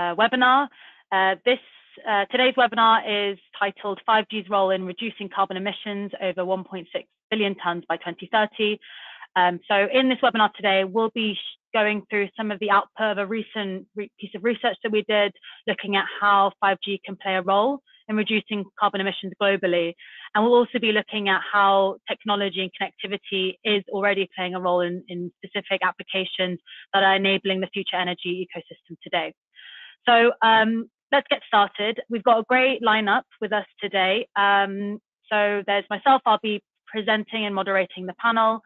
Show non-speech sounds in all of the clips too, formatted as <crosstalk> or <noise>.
uh, webinar. Uh, this uh, today's webinar is titled 5G's role in reducing carbon emissions over 1.6 billion tons by 2030. Um, so in this webinar today, we'll be going through some of the output of a recent re piece of research that we did, looking at how 5G can play a role in reducing carbon emissions globally. And we'll also be looking at how technology and connectivity is already playing a role in, in specific applications that are enabling the future energy ecosystem today. So um, let's get started. We've got a great lineup with us today. Um, so there's myself, I'll be presenting and moderating the panel.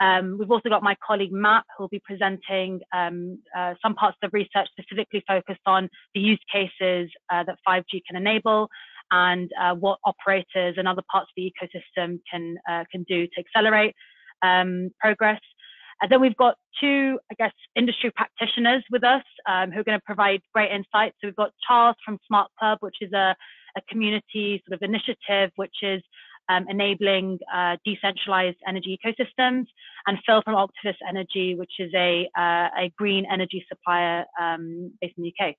Um, we've also got my colleague Matt, who will be presenting um, uh, some parts of the research specifically focused on the use cases uh, that 5G can enable and uh, what operators and other parts of the ecosystem can, uh, can do to accelerate um, progress. And then we've got two, I guess, industry practitioners with us um, who are going to provide great insights. So we've got Charles from SmartKlub, which is a, a community sort of initiative which is um, enabling uh, decentralized energy ecosystems, and Phil from Octopus Energy, which is a, uh, a green energy supplier um, based in the UK.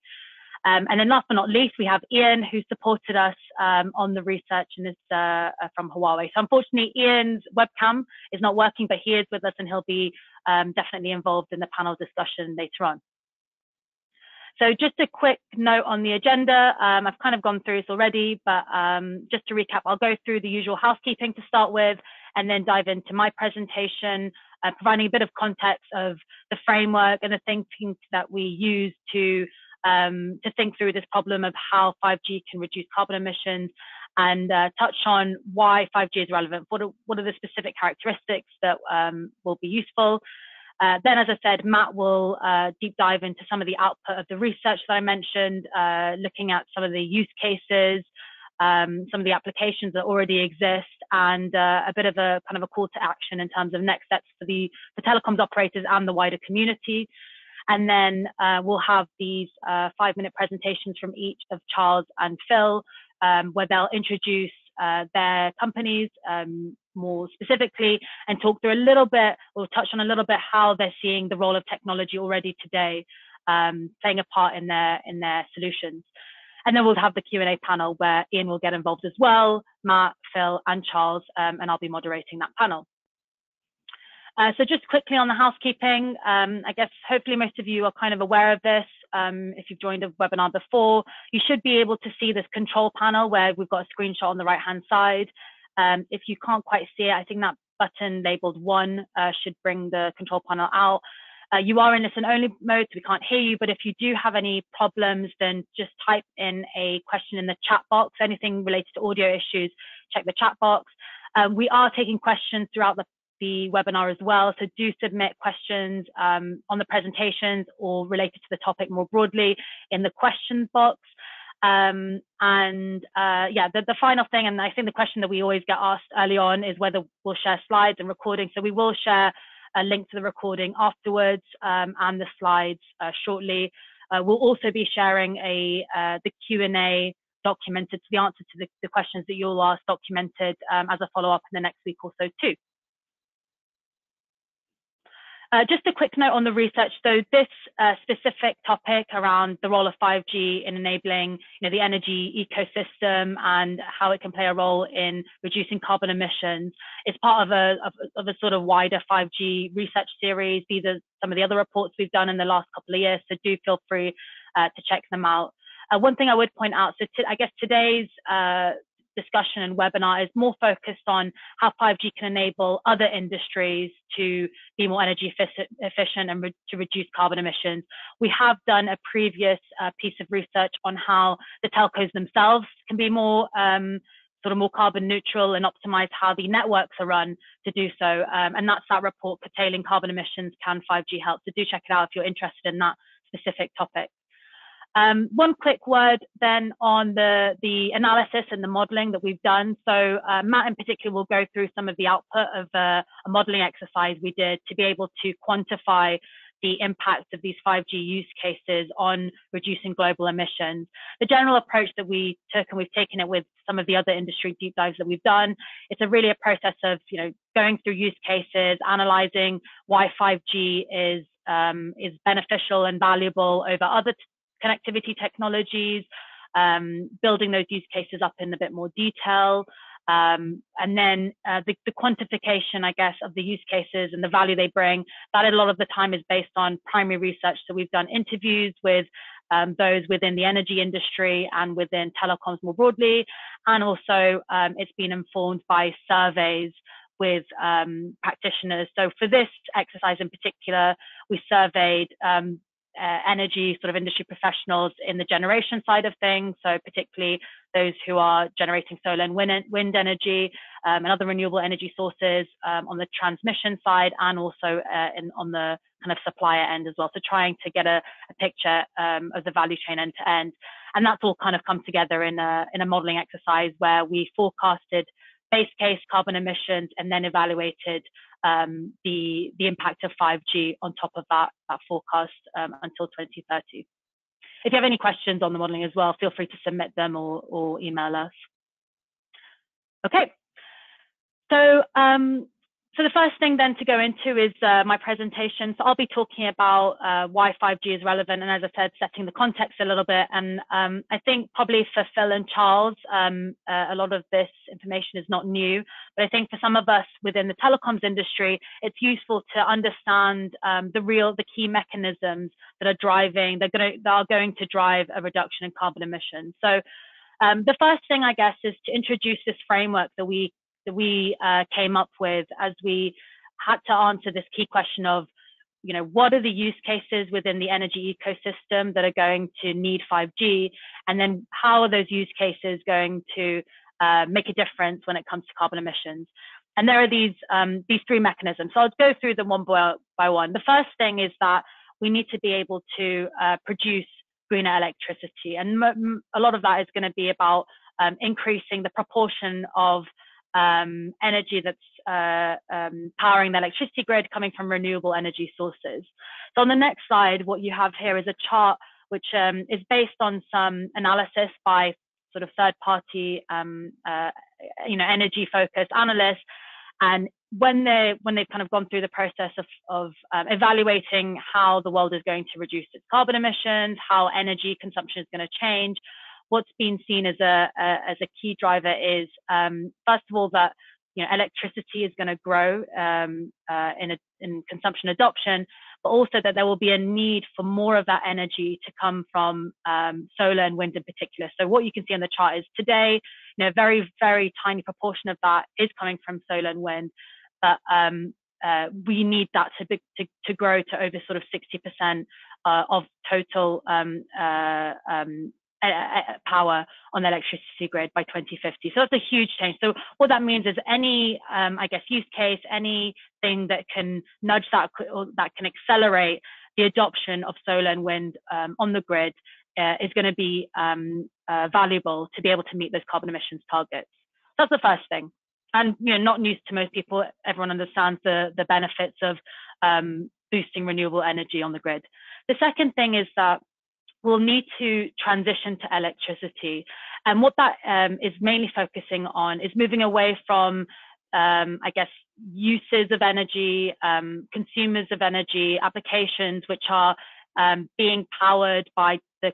Um, and then last but not least, we have Ian, who supported us um, on the research and is uh, uh, from Huawei. So unfortunately, Ian's webcam is not working, but he is with us and he'll be um, definitely involved in the panel discussion later on. So just a quick note on the agenda. Um, I've kind of gone through this already, but um, just to recap, I'll go through the usual housekeeping to start with, and then dive into my presentation, uh, providing a bit of context of the framework and the thinking that we use to um, to think through this problem of how 5G can reduce carbon emissions and uh, touch on why 5G is relevant. What are, what are the specific characteristics that um, will be useful? Uh, then, as I said, Matt will uh, deep dive into some of the output of the research that I mentioned, uh, looking at some of the use cases, um, some of the applications that already exist, and uh, a bit of a kind of a call to action in terms of next steps for the for telecoms operators and the wider community. And then uh, we'll have these uh, five minute presentations from each of Charles and Phil, um, where they'll introduce uh, their companies um, more specifically and talk through a little bit or touch on a little bit how they're seeing the role of technology already today um, playing a part in their in their solutions. And then we'll have the Q&A panel where Ian will get involved as well, Matt, Phil, and Charles, um, and I'll be moderating that panel. Uh, so just quickly on the housekeeping, um, I guess hopefully most of you are kind of aware of this. Um, if you've joined a webinar before, you should be able to see this control panel where we've got a screenshot on the right hand side. Um, if you can't quite see it, I think that button labeled one uh, should bring the control panel out. Uh, you are in listen only mode, so we can't hear you, but if you do have any problems, then just type in a question in the chat box. Anything related to audio issues, check the chat box. Um, we are taking questions throughout the the webinar as well. So do submit questions um, on the presentations or related to the topic more broadly in the questions box. Um, and uh, yeah, the, the final thing, and I think the question that we always get asked early on is whether we'll share slides and recording. So we will share a link to the recording afterwards um, and the slides uh, shortly. Uh, we'll also be sharing a uh, the Q&A documented, so the answer to the, the questions that you'll ask documented um, as a follow-up in the next week or so too. Uh, just a quick note on the research. So this uh, specific topic around the role of 5G in enabling you know, the energy ecosystem and how it can play a role in reducing carbon emissions is part of a, of, of a sort of wider 5G research series. These are some of the other reports we've done in the last couple of years, so do feel free uh, to check them out. Uh, one thing I would point out, so I guess today's uh, discussion and webinar is more focused on how 5G can enable other industries to be more energy efficient and re to reduce carbon emissions. We have done a previous uh, piece of research on how the telcos themselves can be more um, sort of more carbon neutral and optimize how the networks are run to do so. Um, and that's that report, Curtailing Carbon Emissions, Can 5G Help? So do check it out if you're interested in that specific topic. Um, one quick word then on the, the analysis and the modeling that we've done. So uh, Matt in particular will go through some of the output of uh, a modeling exercise we did to be able to quantify the impact of these 5G use cases on reducing global emissions. The general approach that we took, and we've taken it with some of the other industry deep dives that we've done, it's a really a process of you know going through use cases, analyzing why 5G is um, is beneficial and valuable over other connectivity technologies, um, building those use cases up in a bit more detail, um, and then uh, the, the, quantification, I guess, of the use cases and the value they bring, that a lot of the time is based on primary research. So we've done interviews with um, those within the energy industry and within telecoms more broadly. And also um, it's been informed by surveys with um, practitioners. So for this exercise in particular, we surveyed um, uh, energy sort of industry professionals in the generation side of things. So particularly those who are generating solar and wind, wind energy um, and other renewable energy sources um, on the transmission side and also uh, in, on the kind of supplier end as well. So trying to get a, a picture um, of the value chain end to end. And that's all kind of come together in a, in a modeling exercise where we forecasted base case carbon emissions and then evaluated um, the, the impact of 5G on top of that, that forecast um, until 2030. If you have any questions on the modeling as well, feel free to submit them or, or email us. Okay, so um, so the first thing then to go into is uh, my presentation. So I'll be talking about uh, why 5G is relevant, and as I said, setting the context a little bit. And um, I think probably for Phil and Charles, um, uh, a lot of this information is not new. But I think for some of us within the telecoms industry, it's useful to understand um, the real, the key mechanisms that are driving, they're going to, that are going to drive a reduction in carbon emissions. So um, the first thing, I guess, is to introduce this framework that we we uh, came up with as we had to answer this key question of, you know, what are the use cases within the energy ecosystem that are going to need 5G? And then how are those use cases going to uh, make a difference when it comes to carbon emissions? And there are these, um, these three mechanisms. So I'll go through them one by, by one. The first thing is that we need to be able to uh, produce greener electricity. And a lot of that is going to be about um, increasing the proportion of um, energy that's uh, um, powering the electricity grid coming from renewable energy sources. So on the next slide, what you have here is a chart which um, is based on some analysis by sort of third party, um, uh, you know, energy focused analysts. And when they when they've kind of gone through the process of, of um, evaluating how the world is going to reduce its carbon emissions, how energy consumption is going to change, what's been seen as a, a as a key driver is um, first of all that you know electricity is going to grow um, uh, in a, in consumption adoption, but also that there will be a need for more of that energy to come from um, solar and wind in particular. So what you can see on the chart is today, you know, very very tiny proportion of that is coming from solar and wind, but um, uh, we need that to, be, to, to grow to over sort of 60% uh, of total um, uh, um, power on the electricity grid by 2050. So that's a huge change. So what that means is any, um, I guess, use case, anything that can nudge that or that can accelerate the adoption of solar and wind um, on the grid uh, is going to be um, uh, valuable to be able to meet those carbon emissions targets. That's the first thing. And you know, not news to most people. Everyone understands the the benefits of um, boosting renewable energy on the grid. The second thing is that will need to transition to electricity. And what that um, is mainly focusing on is moving away from, um, I guess, uses of energy, um, consumers of energy, applications which are um, being powered by the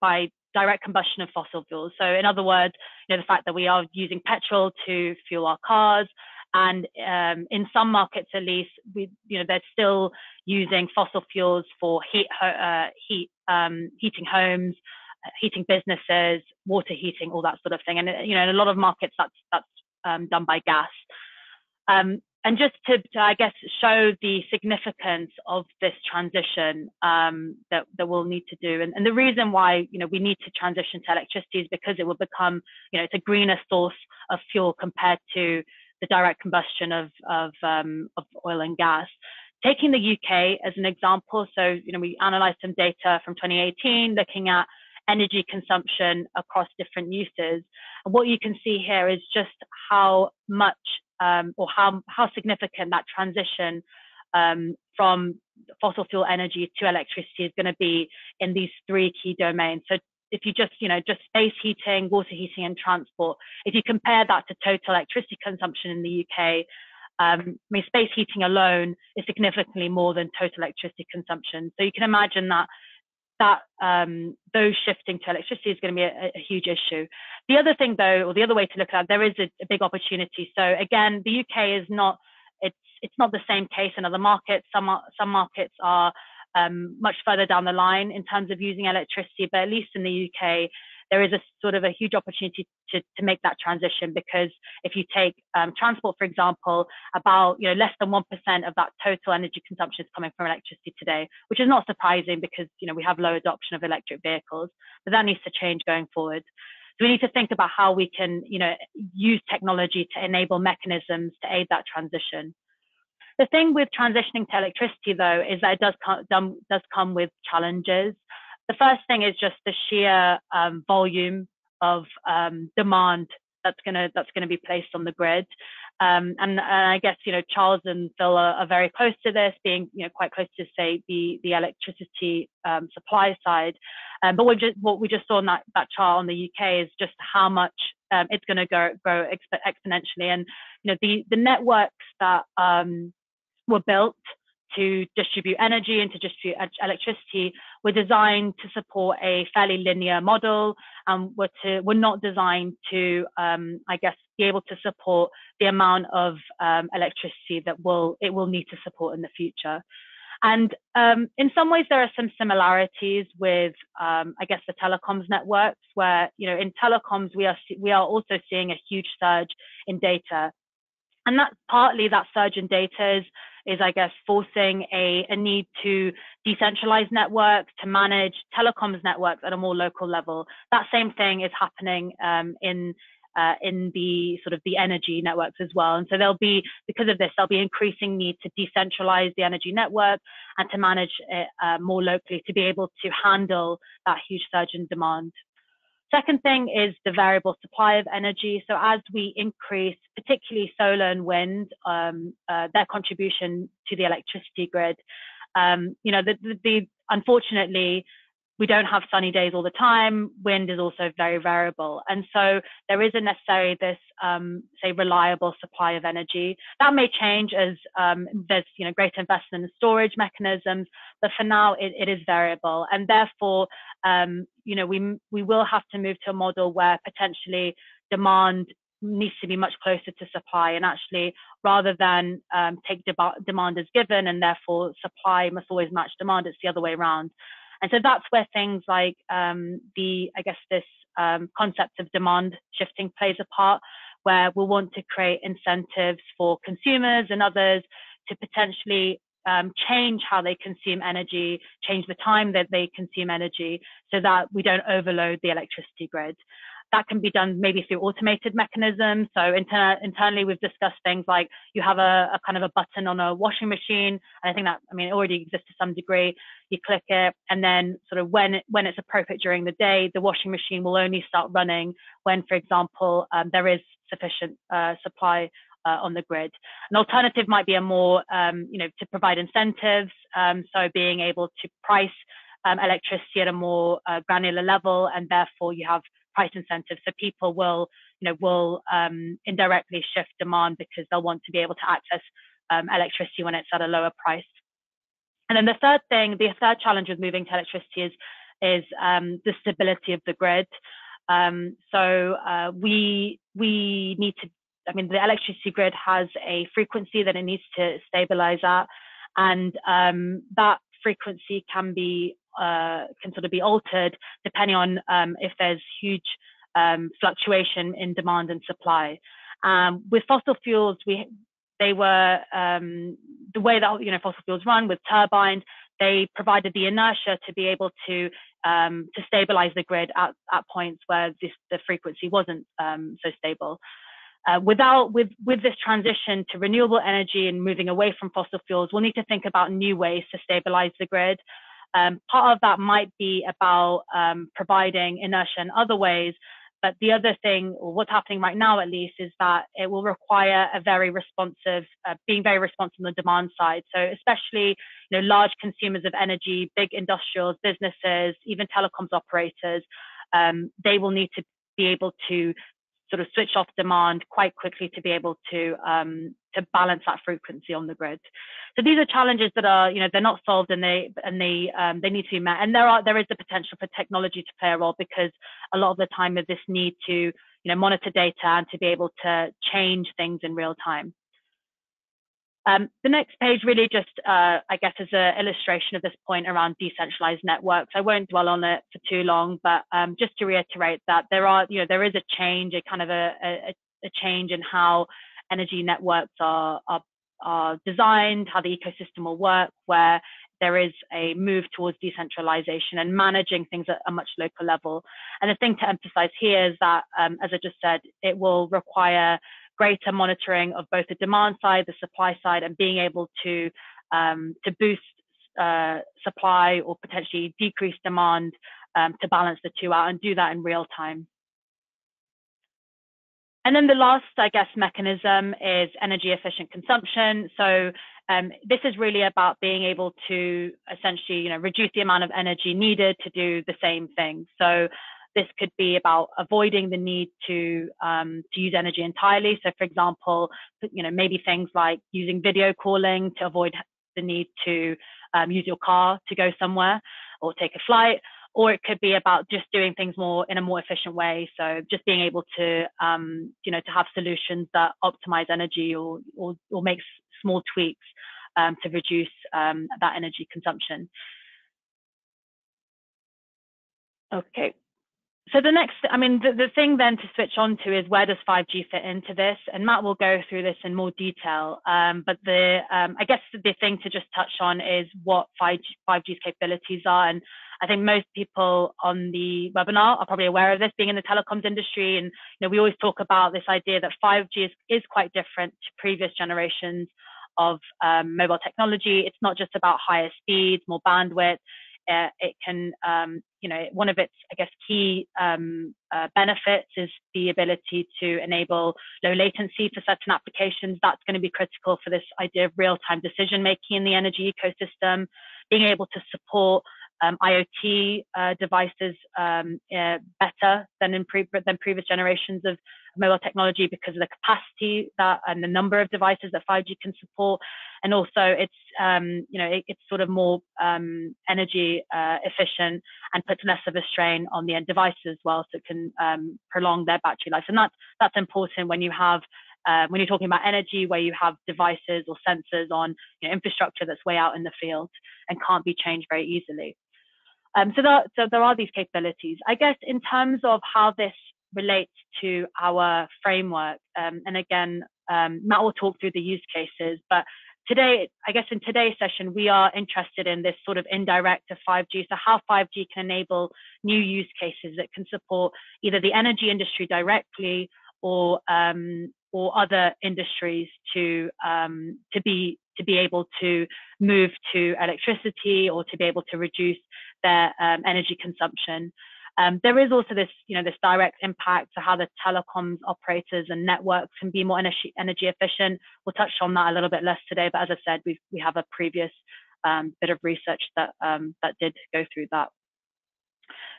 by direct combustion of fossil fuels. So, in other words, you know, the fact that we are using petrol to fuel our cars, and um, in some markets, at least, we, you know, they're still using fossil fuels for heat, uh, heat, um, heating homes, heating businesses, water heating, all that sort of thing. And you know, in a lot of markets, that's that's um, done by gas. Um, and just to, to, I guess, show the significance of this transition um, that, that we'll need to do. And, and, the reason why, you know, we need to transition to electricity is because it will become, you know, it's a greener source of fuel compared to the direct combustion of, of, um, of oil and gas. Taking the UK as an example, so you know we analysed some data from 2018 looking at energy consumption across different uses. And what you can see here is just how much um, or how, how significant that transition um, from fossil fuel energy to electricity is going to be in these three key domains. So if you just, you know, just space heating, water heating and transport, if you compare that to total electricity consumption in the UK, um, I mean, space heating alone is significantly more than total electricity consumption. So you can imagine that that um, those shifting to electricity is going to be a, a, huge issue. The other thing, though, or the other way to look at it, there is a, a big opportunity. So again, the UK is not it's it's not the same case in other markets. Some some markets are um, much further down the line in terms of using electricity, but at least in the UK, there is a sort of a huge opportunity to, to make that transition because if you take um, transport, for example, about you know less than one percent of that total energy consumption is coming from electricity today, which is not surprising because you know we have low adoption of electric vehicles, but that needs to change going forward. So we need to think about how we can you know use technology to enable mechanisms to aid that transition. The thing with transitioning to electricity, though, is that it does come, does come with challenges. The first thing is just the sheer um, volume of um, demand that's gonna that's gonna be placed on the grid. Um, and, and, I guess you know Charles and Phil are, are, very close to this, being you know quite close to say the the electricity um, supply side. Um, but we just, what we just saw in that that chart on the UK is just how much um, it's going to go grow exp exponentially. And you know the the networks that um, were built to distribute energy and to distribute electricity were designed to support a fairly linear model and were to were not designed to um, I guess be able to support the amount of um, electricity that will it will need to support in the future. And um, in some ways, there are some similarities with, um, I guess, the telecoms networks, where you know in telecoms we are we are also seeing a huge surge in data, and that partly that surge in data is is, I guess, forcing a, a need to decentralize networks, to manage telecoms networks at a more local level. That same thing is happening um, in uh, in the sort of the energy networks as well. And so there'll be, because of this, there'll be increasing need to decentralize the energy network and to manage it uh, more locally to be able to handle that huge surge in demand. Second thing is the variable supply of energy. So as we increase, particularly solar and wind, um, uh, their contribution to the electricity grid, um, you know, the, the, the, unfortunately, we don't have sunny days all the time. Wind is also very variable. And so there isn't necessarily this, um, say, reliable supply of energy. That may change as um, there's, you know, greater investment in storage mechanisms, but for now it, it is variable. And therefore, um, you know, we, we will have to move to a model where potentially demand needs to be much closer to supply and actually rather than um, take de demand as given and therefore supply must always match demand it's the other way around and so that's where things like um, the, I guess, this um, concept of demand shifting plays a part, where we'll want to create incentives for consumers and others to potentially um, change how they consume energy, change the time that they consume energy so that we don't overload the electricity grid. That can be done maybe through automated mechanisms. So inter internally, we've discussed things like you have a, a, kind of a button on a washing machine. And I think that, I mean, it already exists to some degree. You click it, and then sort of when when it's appropriate during the day, the washing machine will only start running when, for example, um, there is sufficient uh, supply uh, on the grid. An alternative might be a more, um, you know, to provide incentives. Um, so being able to price um, electricity at a more uh, granular level, and therefore you have price incentives. So people will, you know, will um, indirectly shift demand because they'll want to be able to access um, electricity when it's at a lower price. And then the third thing, the third challenge with moving to electricity is is um, the stability of the grid. Um, so uh, we we need to. I mean, the electricity grid has a frequency that it needs to stabilize at, and um, that frequency can be uh, can sort of be altered depending on um, if there's huge um, fluctuation in demand and supply. Um, with fossil fuels, we they were um, the way that you know fossil fuels run with turbines. They provided the inertia to be able to um, to stabilize the grid at, at points where this, the frequency wasn't um, so stable. Uh, without with with this transition to renewable energy and moving away from fossil fuels, we'll need to think about new ways to stabilize the grid. Um, part of that might be about um, providing inertia in other ways, but the other thing, or what's happening right now at least, is that it will require a very responsive, uh, being very responsive on the demand side. So especially, you know, large consumers of energy, big industrials, businesses, even telecoms operators, um, they will need to be able to sort of switch off demand quite quickly to be able to um, to balance that frequency on the grid. So these are challenges that are, you know, they're not solved and they and they um, they need to be met. And there are there is the potential for technology to play a role because a lot of the time of this need to, you know, monitor data and to be able to change things in real time. Um, the next page really just, uh, I guess, is an illustration of this point around decentralized networks. I won't dwell on it for too long, but um, just to reiterate that there are, you know, there is a change, a kind of a, a, a change in how energy networks are, are, are designed, how the ecosystem will work, where there is a move towards decentralization and managing things at a much local level. And the thing to emphasize here is that, um, as I just said, it will require greater monitoring of both the demand side, the supply side, and being able to um, to boost uh, supply or potentially decrease demand um, to balance the two out and do that in real time. And then the last, I guess, mechanism is energy efficient consumption. So um, this is really about being able to essentially, you know, reduce the amount of energy needed to do the same thing. So this could be about avoiding the need to um, to use energy entirely. So, for example, you know maybe things like using video calling to avoid the need to um, use your car to go somewhere or take a flight. Or it could be about just doing things more in a more efficient way. So just being able to, um, you know, to have solutions that optimize energy or or, or make small tweaks um, to reduce um, that energy consumption. Okay, so the next, I mean, the, the thing then to switch on to is where does 5G fit into this? And Matt will go through this in more detail. Um, but the, um, I guess the thing to just touch on is what 5G, 5G's capabilities are. And I think most people on the webinar are probably aware of this, being in the telecoms industry. And you know, we always talk about this idea that 5G is, is quite different to previous generations of um, mobile technology. It's not just about higher speeds, more bandwidth uh, it can, um, you know, one of its, I guess, key um, uh, benefits is the ability to enable low latency for certain applications. That's going to be critical for this idea of real-time decision making in the energy ecosystem, being able to support um, IoT uh, devices um, uh, better than in pre- than previous generations of mobile technology because of the capacity that and the number of devices that 5G can support, and also it's um, you know it, it's sort of more um, energy uh, efficient and puts less of a strain on the end devices as well, so it can um, prolong their battery life, and that's that's important when you have uh, when you're talking about energy, where you have devices or sensors on you know, infrastructure that's way out in the field and can't be changed very easily. Um, so, there, so there are these capabilities. I guess in terms of how this relates to our framework, um, and again, um, Matt will talk through the use cases, but today, I guess in today's session, we are interested in this sort of indirect to 5G. So how 5G can enable new use cases that can support either the energy industry directly or um, or other industries to um, to be to be able to move to electricity or to be able to reduce their um, energy consumption. Um, there is also this, you know, this direct impact to how the telecoms operators and networks can be more energy, energy efficient. We'll touch on that a little bit less today, but as I said, we we have a previous um, bit of research that um, that did go through that.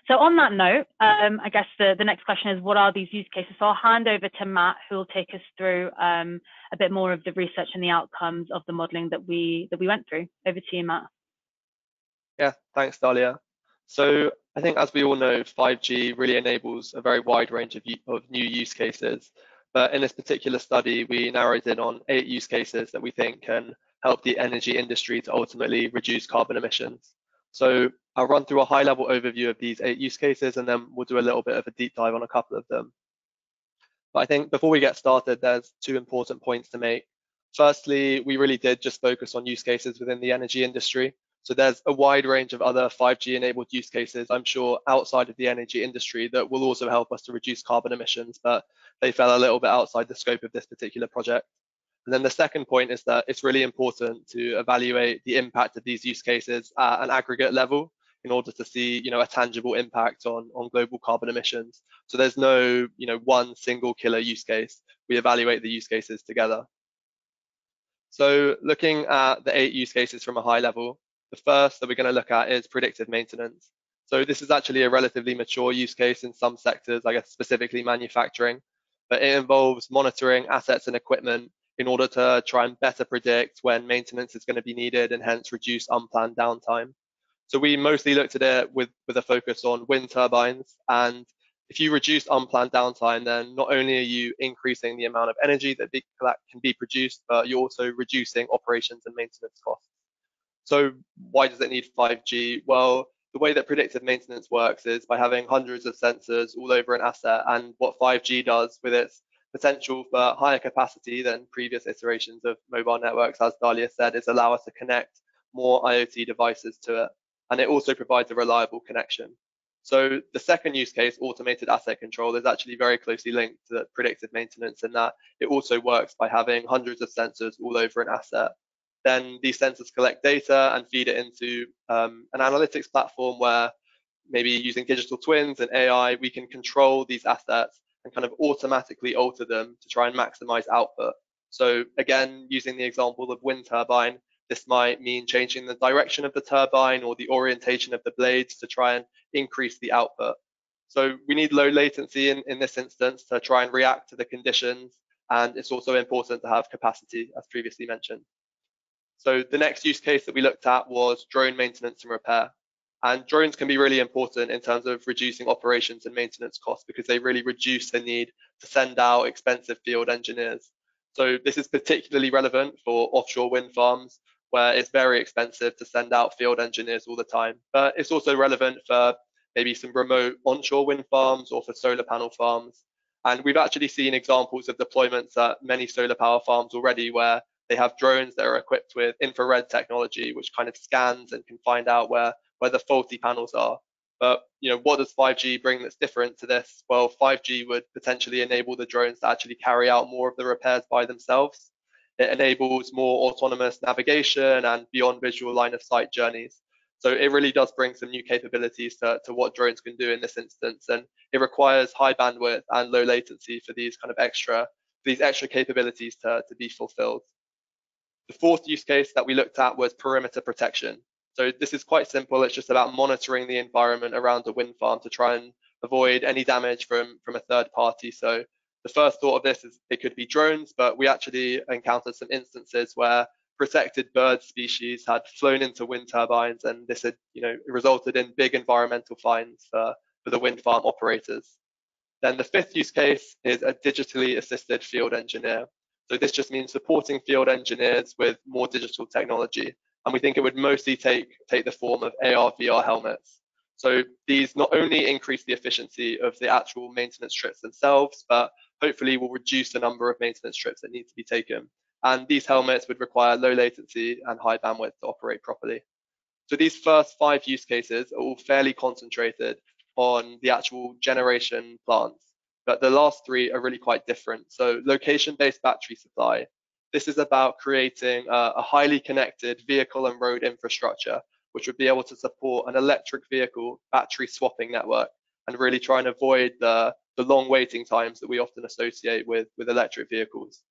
So on that note, um, I guess the, the next question is, what are these use cases? So I'll hand over to Matt, who will take us through um, a bit more of the research and the outcomes of the modelling that we that we went through. Over to you, Matt. Yeah, thanks, Dalia. So I think as we all know, 5G really enables a very wide range of, of new use cases. But in this particular study, we narrowed in on eight use cases that we think can help the energy industry to ultimately reduce carbon emissions. So I'll run through a high level overview of these eight use cases and then we'll do a little bit of a deep dive on a couple of them. But I think before we get started, there's two important points to make. Firstly, we really did just focus on use cases within the energy industry. So there's a wide range of other 5G enabled use cases, I'm sure, outside of the energy industry that will also help us to reduce carbon emissions, but they fell a little bit outside the scope of this particular project. And then the second point is that it's really important to evaluate the impact of these use cases at an aggregate level in order to see, you know, a tangible impact on, on global carbon emissions. So there's no, you know, one single killer use case. We evaluate the use cases together. So looking at the eight use cases from a high level, the first that we're going to look at is predictive maintenance. So this is actually a relatively mature use case in some sectors, I guess specifically manufacturing, but it involves monitoring assets and equipment in order to try and better predict when maintenance is going to be needed and hence reduce unplanned downtime. So we mostly looked at it with, with a focus on wind turbines. And if you reduce unplanned downtime, then not only are you increasing the amount of energy that, be, that can be produced, but you're also reducing operations and maintenance costs. So why does it need 5G? Well, the way that predictive maintenance works is by having hundreds of sensors all over an asset. And what 5G does with its potential for higher capacity than previous iterations of mobile networks, as Dalia said, is allow us to connect more IoT devices to it. And it also provides a reliable connection. So the second use case, automated asset control, is actually very closely linked to predictive maintenance in that it also works by having hundreds of sensors all over an asset. Then these sensors collect data and feed it into um, an analytics platform where maybe using digital twins and AI, we can control these assets and kind of automatically alter them to try and maximize output. So again, using the example of wind turbine, this might mean changing the direction of the turbine or the orientation of the blades to try and increase the output. So we need low latency in, in this instance to try and react to the conditions. And it's also important to have capacity, as previously mentioned. So the next use case that we looked at was drone maintenance and repair. And drones can be really important in terms of reducing operations and maintenance costs because they really reduce the need to send out expensive field engineers. So this is particularly relevant for offshore wind farms where it's very expensive to send out field engineers all the time. But it's also relevant for maybe some remote onshore wind farms or for solar panel farms. And we've actually seen examples of deployments at many solar power farms already where they have drones that are equipped with infrared technology, which kind of scans and can find out where where the faulty panels are. But you know, what does 5G bring that's different to this? Well, 5G would potentially enable the drones to actually carry out more of the repairs by themselves. It enables more autonomous navigation and beyond visual line of sight journeys. So it really does bring some new capabilities to, to what drones can do in this instance. And it requires high bandwidth and low latency for these kind of extra, these extra capabilities to, to be fulfilled. The fourth use case that we looked at was perimeter protection. So this is quite simple. It's just about monitoring the environment around a wind farm to try and avoid any damage from, from a third party. So the first thought of this is it could be drones, but we actually encountered some instances where protected bird species had flown into wind turbines and this had you know resulted in big environmental fines for, for the wind farm operators. Then the fifth use case is a digitally assisted field engineer. So this just means supporting field engineers with more digital technology and we think it would mostly take, take the form of AR, VR helmets. So these not only increase the efficiency of the actual maintenance trips themselves, but hopefully will reduce the number of maintenance trips that need to be taken. And these helmets would require low latency and high bandwidth to operate properly. So these first five use cases are all fairly concentrated on the actual generation plants, but the last three are really quite different. So location-based battery supply this is about creating a, highly connected vehicle and road infrastructure, which would be able to support an electric vehicle battery swapping network and really try and avoid the, the long waiting times that we often associate with, with electric vehicles.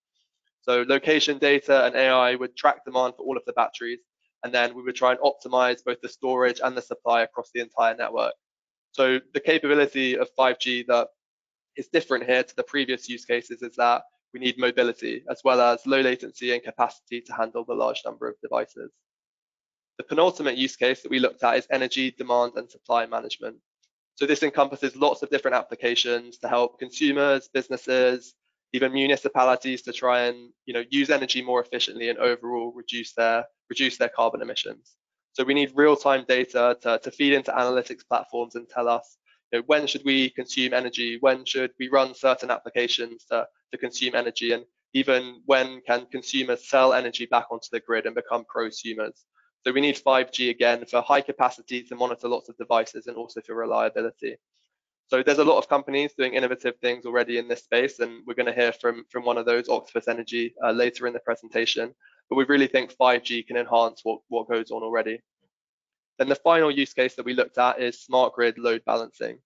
So location data and AI would track demand for all of the batteries, and then we would try and optimize both the storage and the supply across the entire network. So the capability of 5G that is different here to the previous use cases is that we need mobility as well as low latency and capacity to handle the large number of devices. The penultimate use case that we looked at is energy demand and supply management. So this encompasses lots of different applications to help consumers, businesses, even municipalities to try and you know use energy more efficiently and overall reduce their reduce their carbon emissions. So we need real-time data to, to feed into analytics platforms and tell us know, when should we consume energy, when should we run certain applications to, to consume energy, and even when can consumers sell energy back onto the grid and become prosumers. So we need 5G again for high capacity to monitor lots of devices and also for reliability. So there's a lot of companies doing innovative things already in this space, and we're going to hear from, from one of those, Octopus Energy, uh, later in the presentation. But we really think 5G can enhance what, what goes on already. Then the final use case that we looked at is smart grid load balancing.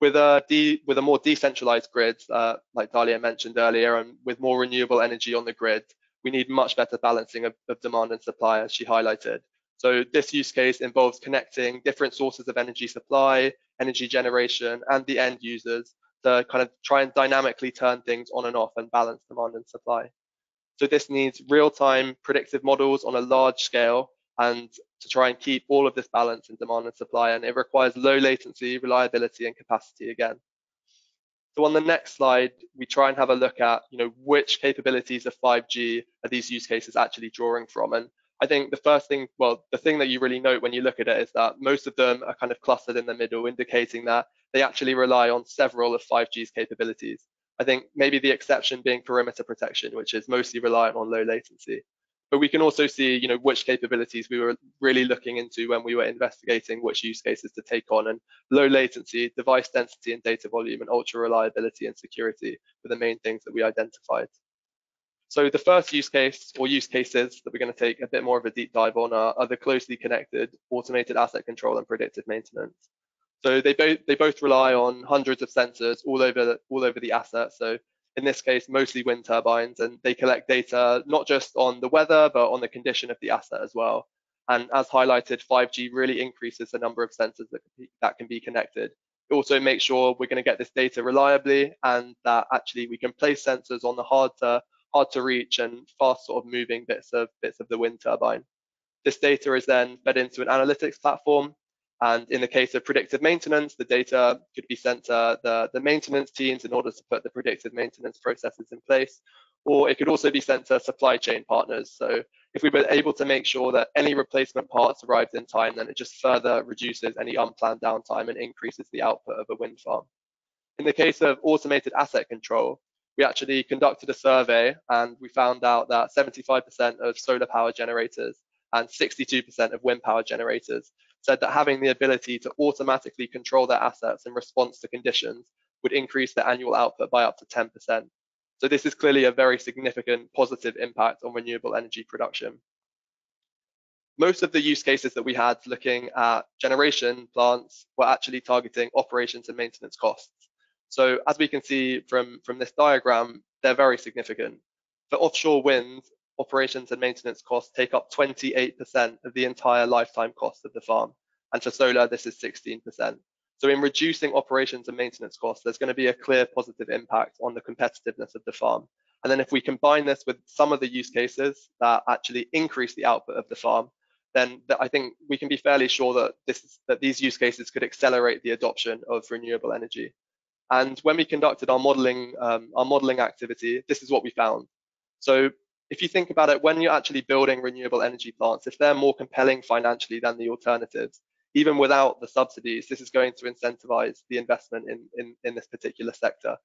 With a, de with a more decentralized grid, uh, like Dalia mentioned earlier, and with more renewable energy on the grid, we need much better balancing of, of demand and supply, as she highlighted. So this use case involves connecting different sources of energy supply, energy generation, and the end users to kind of try and dynamically turn things on and off and balance demand and supply. So this needs real-time predictive models on a large scale and to try and keep all of this balance in demand and supply. And it requires low latency, reliability, and capacity again. So on the next slide, we try and have a look at, you know, which capabilities of 5G are these use cases actually drawing from. And I think the first thing, well, the thing that you really note when you look at it is that most of them are kind of clustered in the middle, indicating that they actually rely on several of 5G's capabilities. I think maybe the exception being perimeter protection, which is mostly reliant on low latency. But we can also see, you know, which capabilities we were really looking into when we were investigating which use cases to take on. And low latency, device density and data volume, and ultra reliability and security were the main things that we identified. So the first use case or use cases that we're going to take a bit more of a deep dive on are, are the closely connected automated asset control and predictive maintenance. So they both they both rely on hundreds of sensors all over the, all over the asset. So in this case, mostly wind turbines, and they collect data not just on the weather but on the condition of the asset as well. And as highlighted, 5G really increases the number of sensors that can be, that can be connected. It also makes sure we're going to get this data reliably and that actually we can place sensors on the hard to hard to reach and fast sort of moving bits of bits of the wind turbine. This data is then fed into an analytics platform and in the case of predictive maintenance, the data could be sent to the, the maintenance teams in order to put the predictive maintenance processes in place. Or it could also be sent to supply chain partners. So if we were able to make sure that any replacement parts arrived in time, then it just further reduces any unplanned downtime and increases the output of a wind farm. In the case of automated asset control, we actually conducted a survey and we found out that 75% of solar power generators and 62% of wind power generators said that having the ability to automatically control their assets in response to conditions would increase their annual output by up to 10%. So this is clearly a very significant positive impact on renewable energy production. Most of the use cases that we had looking at generation plants were actually targeting operations and maintenance costs. So as we can see from, from this diagram, they're very significant. For offshore wind, operations and maintenance costs take up 28% of the entire lifetime cost of the farm. And for solar, this is 16%. So in reducing operations and maintenance costs, there's going to be a clear positive impact on the competitiveness of the farm. And then if we combine this with some of the use cases that actually increase the output of the farm, then I think we can be fairly sure that this that these use cases could accelerate the adoption of renewable energy. And when we conducted our modeling um, our modeling activity, this is what we found. So if you think about it, when you're actually building renewable energy plants, if they're more compelling financially than the alternatives, even without the subsidies, this is going to incentivize the investment in, in, in this particular sector.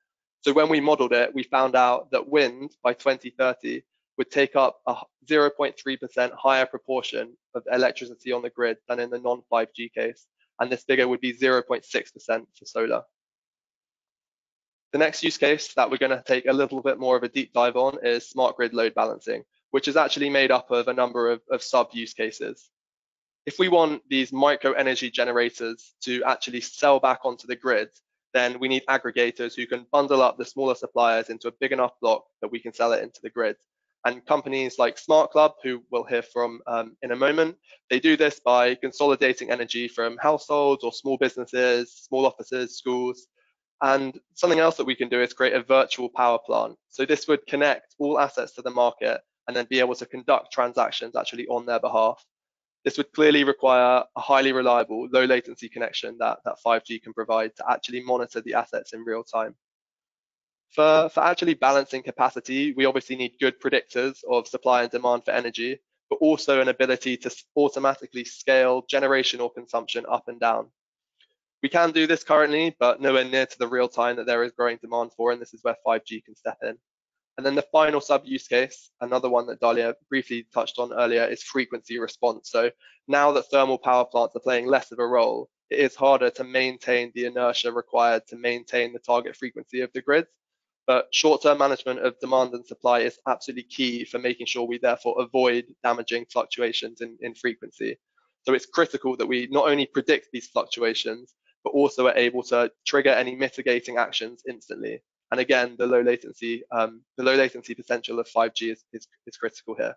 So when we modeled it, we found out that wind by 2030 would take up a 0.3% higher proportion of electricity on the grid than in the non 5G case. And this figure would be 0.6% for solar. The next use case that we're going to take a little bit more of a deep dive on is smart grid load balancing, which is actually made up of a number of, of sub use cases. If we want these micro energy generators to actually sell back onto the grid, then we need aggregators who can bundle up the smaller suppliers into a big enough block that we can sell it into the grid. And companies like SmartKlub, who we'll hear from um, in a moment, they do this by consolidating energy from households or small businesses, small offices, schools, and something else that we can do is create a virtual power plant. So this would connect all assets to the market and then be able to conduct transactions actually on their behalf. This would clearly require a highly reliable, low latency connection that, that 5G can provide to actually monitor the assets in real time. For, for actually balancing capacity, we obviously need good predictors of supply and demand for energy, but also an ability to automatically scale generation or consumption up and down. We can do this currently, but nowhere near to the real time that there is growing demand for, and this is where 5G can step in. And then the final sub use case, another one that Dalia briefly touched on earlier, is frequency response. So now that thermal power plants are playing less of a role, it is harder to maintain the inertia required to maintain the target frequency of the grid. But short-term management of demand and supply is absolutely key for making sure we therefore avoid damaging fluctuations in, in frequency. So it's critical that we not only predict these fluctuations, but also are able to trigger any mitigating actions instantly. And again, the low latency, um, the low latency potential of 5G is, is, is critical here.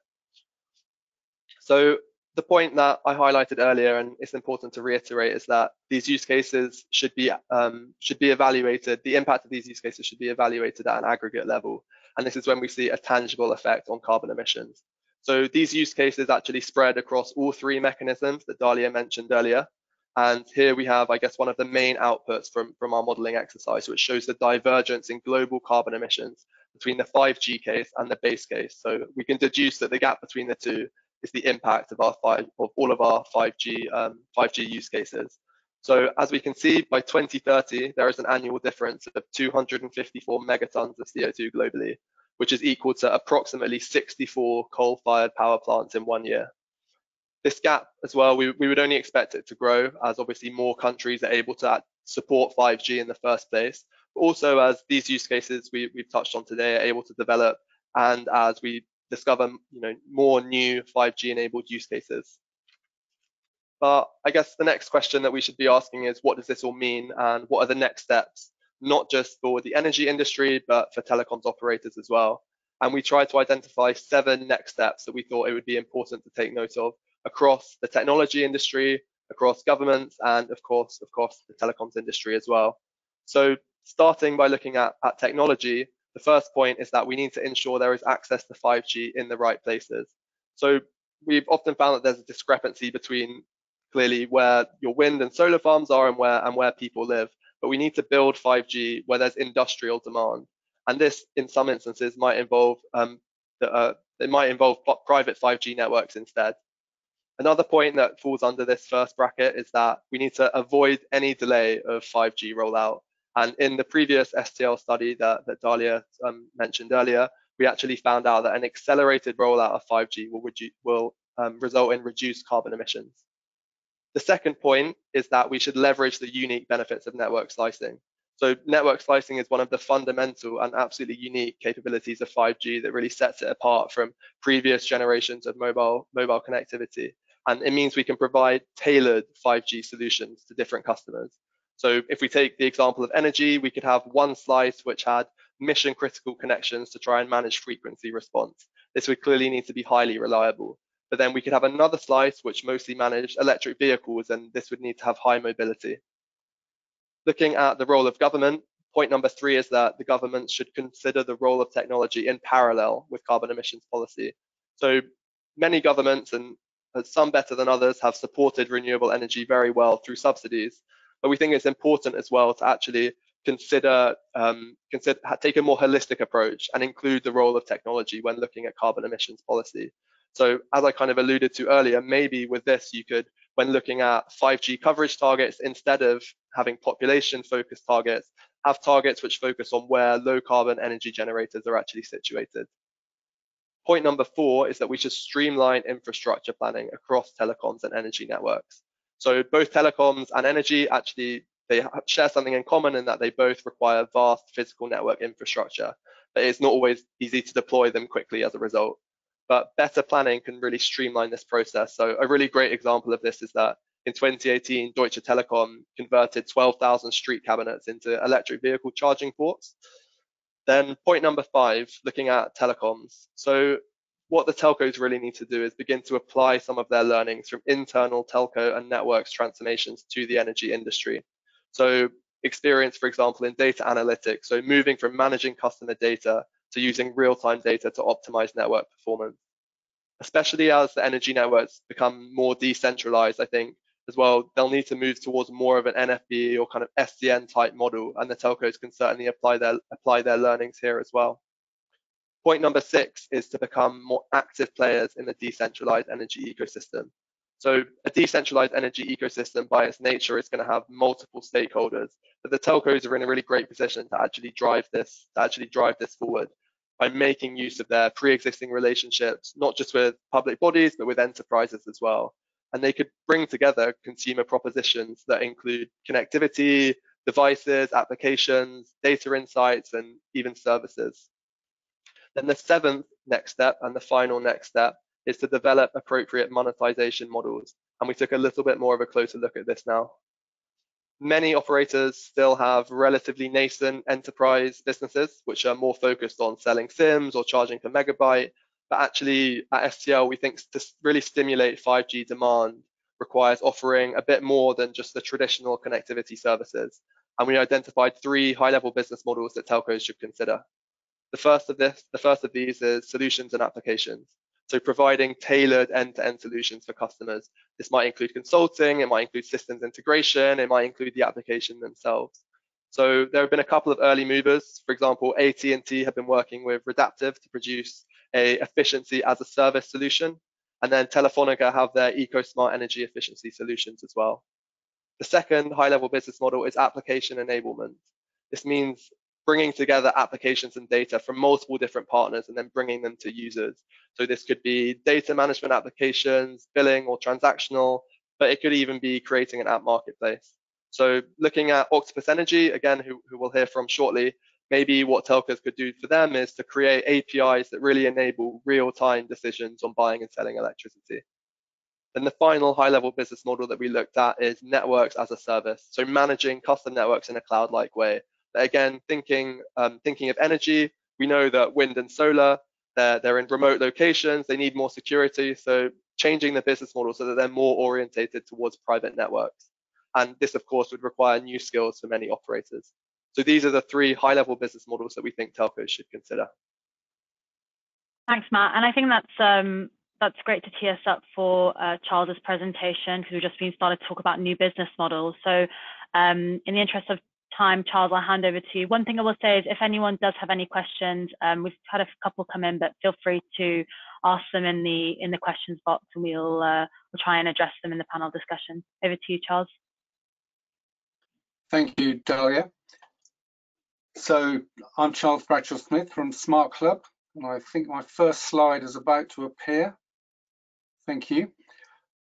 So the point that I highlighted earlier, and it's important to reiterate, is that these use cases should be um, should be evaluated. The impact of these use cases should be evaluated at an aggregate level, and this is when we see a tangible effect on carbon emissions. So these use cases actually spread across all three mechanisms that Dalia mentioned earlier. And here we have, I guess, one of the main outputs from, from our modeling exercise, which shows the divergence in global carbon emissions between the 5G case and the base case. So we can deduce that the gap between the two is the impact of our five, of all of our 5G um, 5G use cases. So as we can see, by 2030, there is an annual difference of 254 megatons of CO2 globally, which is equal to approximately 64 coal-fired power plants in one year. This gap as well, we, we would only expect it to grow as obviously more countries are able to support 5G in the first place, but also as these use cases we, we've touched on today are able to develop and as we discover you know, more new 5G enabled use cases. But I guess the next question that we should be asking is what does this all mean and what are the next steps, not just for the energy industry, but for telecoms operators as well. And we tried to identify seven next steps that we thought it would be important to take note of across the technology industry, across governments, and of course, of course, the telecoms industry as well. So starting by looking at, at technology, the first point is that we need to ensure there is access to 5G in the right places. So we've often found that there's a discrepancy between clearly where your wind and solar farms are and where and where people live. But we need to build 5G where there's industrial demand, and this, in some instances, might involve um, the, uh, it might involve private 5G networks instead. Another point that falls under this first bracket is that we need to avoid any delay of 5G rollout. And in the previous STL study that, that Dalia um, mentioned earlier, we actually found out that an accelerated rollout of 5G will, will um, result in reduced carbon emissions. The second point is that we should leverage the unique benefits of network slicing. So network slicing is one of the fundamental and absolutely unique capabilities of 5G that really sets it apart from previous generations of mobile mobile connectivity. And it means we can provide tailored 5G solutions to different customers. So if we take the example of energy, we could have one slice which had mission critical connections to try and manage frequency response. This would clearly need to be highly reliable. But then we could have another slice which mostly managed electric vehicles, and this would need to have high mobility. Looking at the role of government, point number three is that the government should consider the role of technology in parallel with carbon emissions policy. So many governments, and some better than others, have supported renewable energy very well through subsidies. But we think it's important as well to actually consider, um, consider take a more holistic approach and include the role of technology when looking at carbon emissions policy. So as I kind of alluded to earlier, maybe with this you could, when looking at 5G coverage targets, instead of having population focused targets, have targets which focus on where low carbon energy generators are actually situated. Point number four is that we should streamline infrastructure planning across telecoms and energy networks. So both telecoms and energy actually they share something in common in that they both require vast physical network infrastructure, but it's not always easy to deploy them quickly as a result but better planning can really streamline this process. So a really great example of this is that in 2018, Deutsche Telekom converted 12,000 street cabinets into electric vehicle charging ports. Then point number five, looking at telecoms. So what the telcos really need to do is begin to apply some of their learnings from internal telco and networks transformations to the energy industry. So experience, for example, in data analytics, so moving from managing customer data to using real-time data to optimize network performance. Especially as the energy networks become more decentralized, I think as well, they'll need to move towards more of an NFV or kind of SDN type model, and the telcos can certainly apply their apply their learnings here as well. Point number six is to become more active players in the decentralized energy ecosystem. So a decentralized energy ecosystem by its nature is going to have multiple stakeholders, but the telcos are in a really great position to actually drive this, to actually drive this forward by making use of their pre-existing relationships, not just with public bodies, but with enterprises as well. And they could bring together consumer propositions that include connectivity, devices, applications, data insights, and even services. Then the seventh next step and the final next step is to develop appropriate monetization models. And we took a little bit more of a closer look at this now. Many operators still have relatively nascent enterprise businesses, which are more focused on selling SIMs or charging per megabyte. But actually, at STL, we think to really stimulate 5G demand requires offering a bit more than just the traditional connectivity services. And we identified three high level business models that telcos should consider. The first of this, the first of these is solutions and applications. So providing tailored end-to-end solutions for customers. This might include consulting, it might include systems integration, it might include the application themselves. So there have been a couple of early movers. For example, AT&T have been working with Redaptive to produce a efficiency as a service solution. And then Telefonica have their EcoSmart energy efficiency solutions as well. The second high-level business model is application enablement. This means bringing together applications and data from multiple different partners and then bringing them to users. So this could be data management applications, billing or transactional, but it could even be creating an app marketplace. So looking at Octopus Energy, again, who, who we'll hear from shortly, maybe what telcos could do for them is to create APIs that really enable real-time decisions on buying and selling electricity. Then the final high-level business model that we looked at is networks as a service. So managing custom networks in a cloud-like way. But again, thinking um, thinking of energy, we know that wind and solar, they're, they're in remote locations, they need more security. So changing the business model so that they're more orientated towards private networks. And this, of course, would require new skills for many operators. So these are the three high-level business models that we think telcos should consider. Thanks, Matt. And I think that's um, that's great to tee us up for uh, Charles's presentation because we've just been started to talk about new business models. So um, in the interest of time, Charles, I'll hand over to you. One thing I will say is if anyone does have any questions, um, we've had a couple come in, but feel free to ask them in the in the questions box and we'll uh, we'll try and address them in the panel discussion. Over to you, Charles. Thank you, Dalia. So I'm Charles Bradshaw Smith from SmartKlub, and I think my first slide is about to appear. Thank you.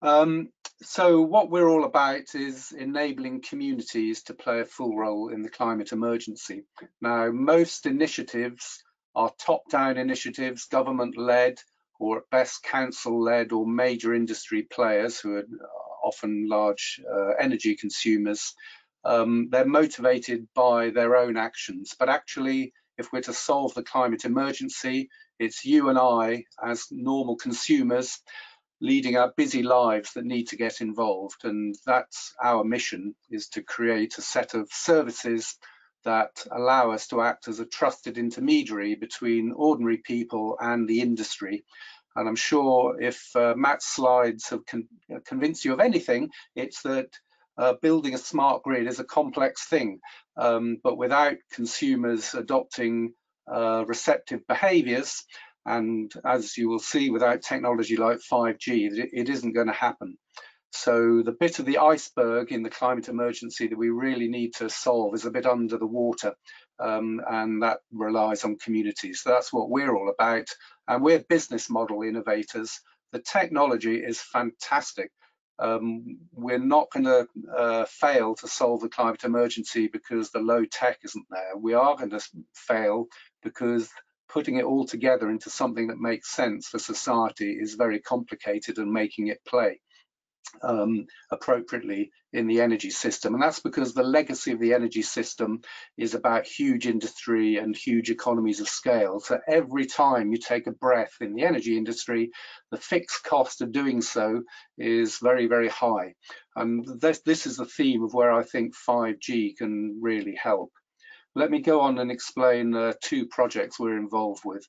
Um, so what we're all about is enabling communities to play a full role in the climate emergency. Now, most initiatives are top-down initiatives, government-led, or at best council-led or major industry players who are often large uh, energy consumers. Um, they're motivated by their own actions, but actually, if we're to solve the climate emergency, it's you and I as normal consumers leading our busy lives that need to get involved. And that's our mission is to create a set of services that allow us to act as a trusted intermediary between ordinary people and the industry. And I'm sure if uh, Matt's slides have con convinced you of anything, it's that uh, building a smart grid is a complex thing, um, but without consumers adopting uh, receptive behaviors, and as you will see, without technology like 5G, it isn't going to happen. So the bit of the iceberg in the climate emergency that we really need to solve is a bit under the water, um, and that relies on communities. So that's what we're all about. And we're business model innovators. The technology is fantastic. Um, we're not going to uh, fail to solve the climate emergency because the low tech isn't there. We are going to fail because putting it all together into something that makes sense for society is very complicated and making it play um, appropriately in the energy system. And that's because the legacy of the energy system is about huge industry and huge economies of scale. So every time you take a breath in the energy industry, the fixed cost of doing so is very, very high. And this, this is the theme of where I think 5G can really help. Let me go on and explain uh, two projects we're involved with.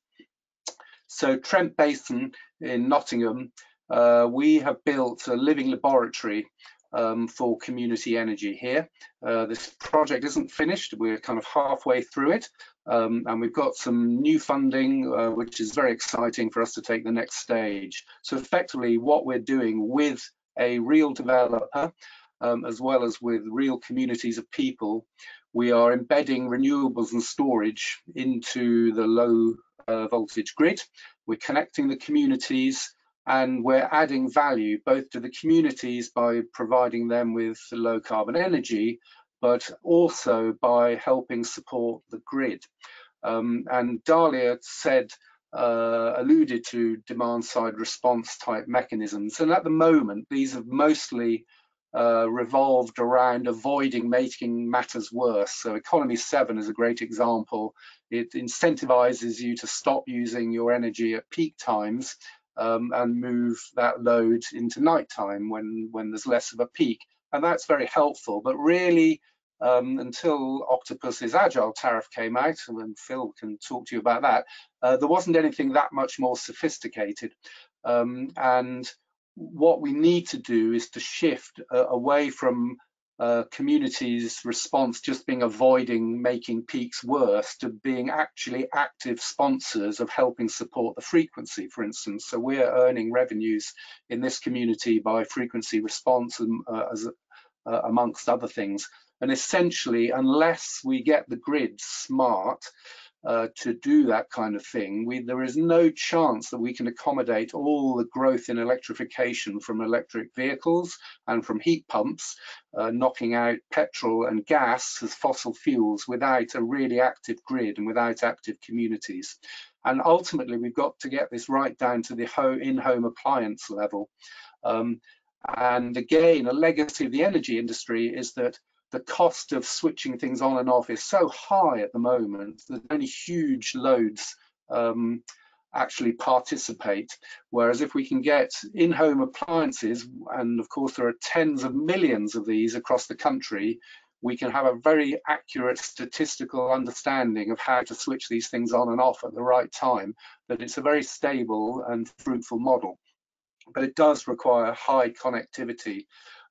So Trent Basin in Nottingham, uh, we have built a living laboratory um, for community energy here. Uh, this project isn't finished, we're kind of halfway through it, um, and we've got some new funding, uh, which is very exciting for us to take the next stage. So effectively what we're doing with a real developer, um, as well as with real communities of people, we are embedding renewables and storage into the low uh, voltage grid. We're connecting the communities and we're adding value both to the communities by providing them with low carbon energy, but also by helping support the grid. Um, and Dalia said, uh, alluded to demand side response type mechanisms. And at the moment, these have mostly uh, revolved around avoiding making matters worse. So economy seven is a great example. It incentivizes you to stop using your energy at peak times um, and move that load into nighttime when, when there's less of a peak. And that's very helpful, but really um, until Octopus's agile tariff came out, and Phil can talk to you about that, uh, there wasn't anything that much more sophisticated. Um, and what we need to do is to shift uh, away from uh, communities' response just being avoiding making peaks worse to being actually active sponsors of helping support the frequency, for instance. So we're earning revenues in this community by frequency response and, uh, as, uh, amongst other things. And essentially, unless we get the grid smart, uh, to do that kind of thing, we, there is no chance that we can accommodate all the growth in electrification from electric vehicles and from heat pumps, uh, knocking out petrol and gas as fossil fuels without a really active grid and without active communities. And ultimately, we've got to get this right down to the in-home appliance level. Um, and again, a legacy of the energy industry is that the cost of switching things on and off is so high at the moment that only huge loads um, actually participate. Whereas if we can get in-home appliances, and of course there are tens of millions of these across the country, we can have a very accurate statistical understanding of how to switch these things on and off at the right time, that it's a very stable and fruitful model. But it does require high connectivity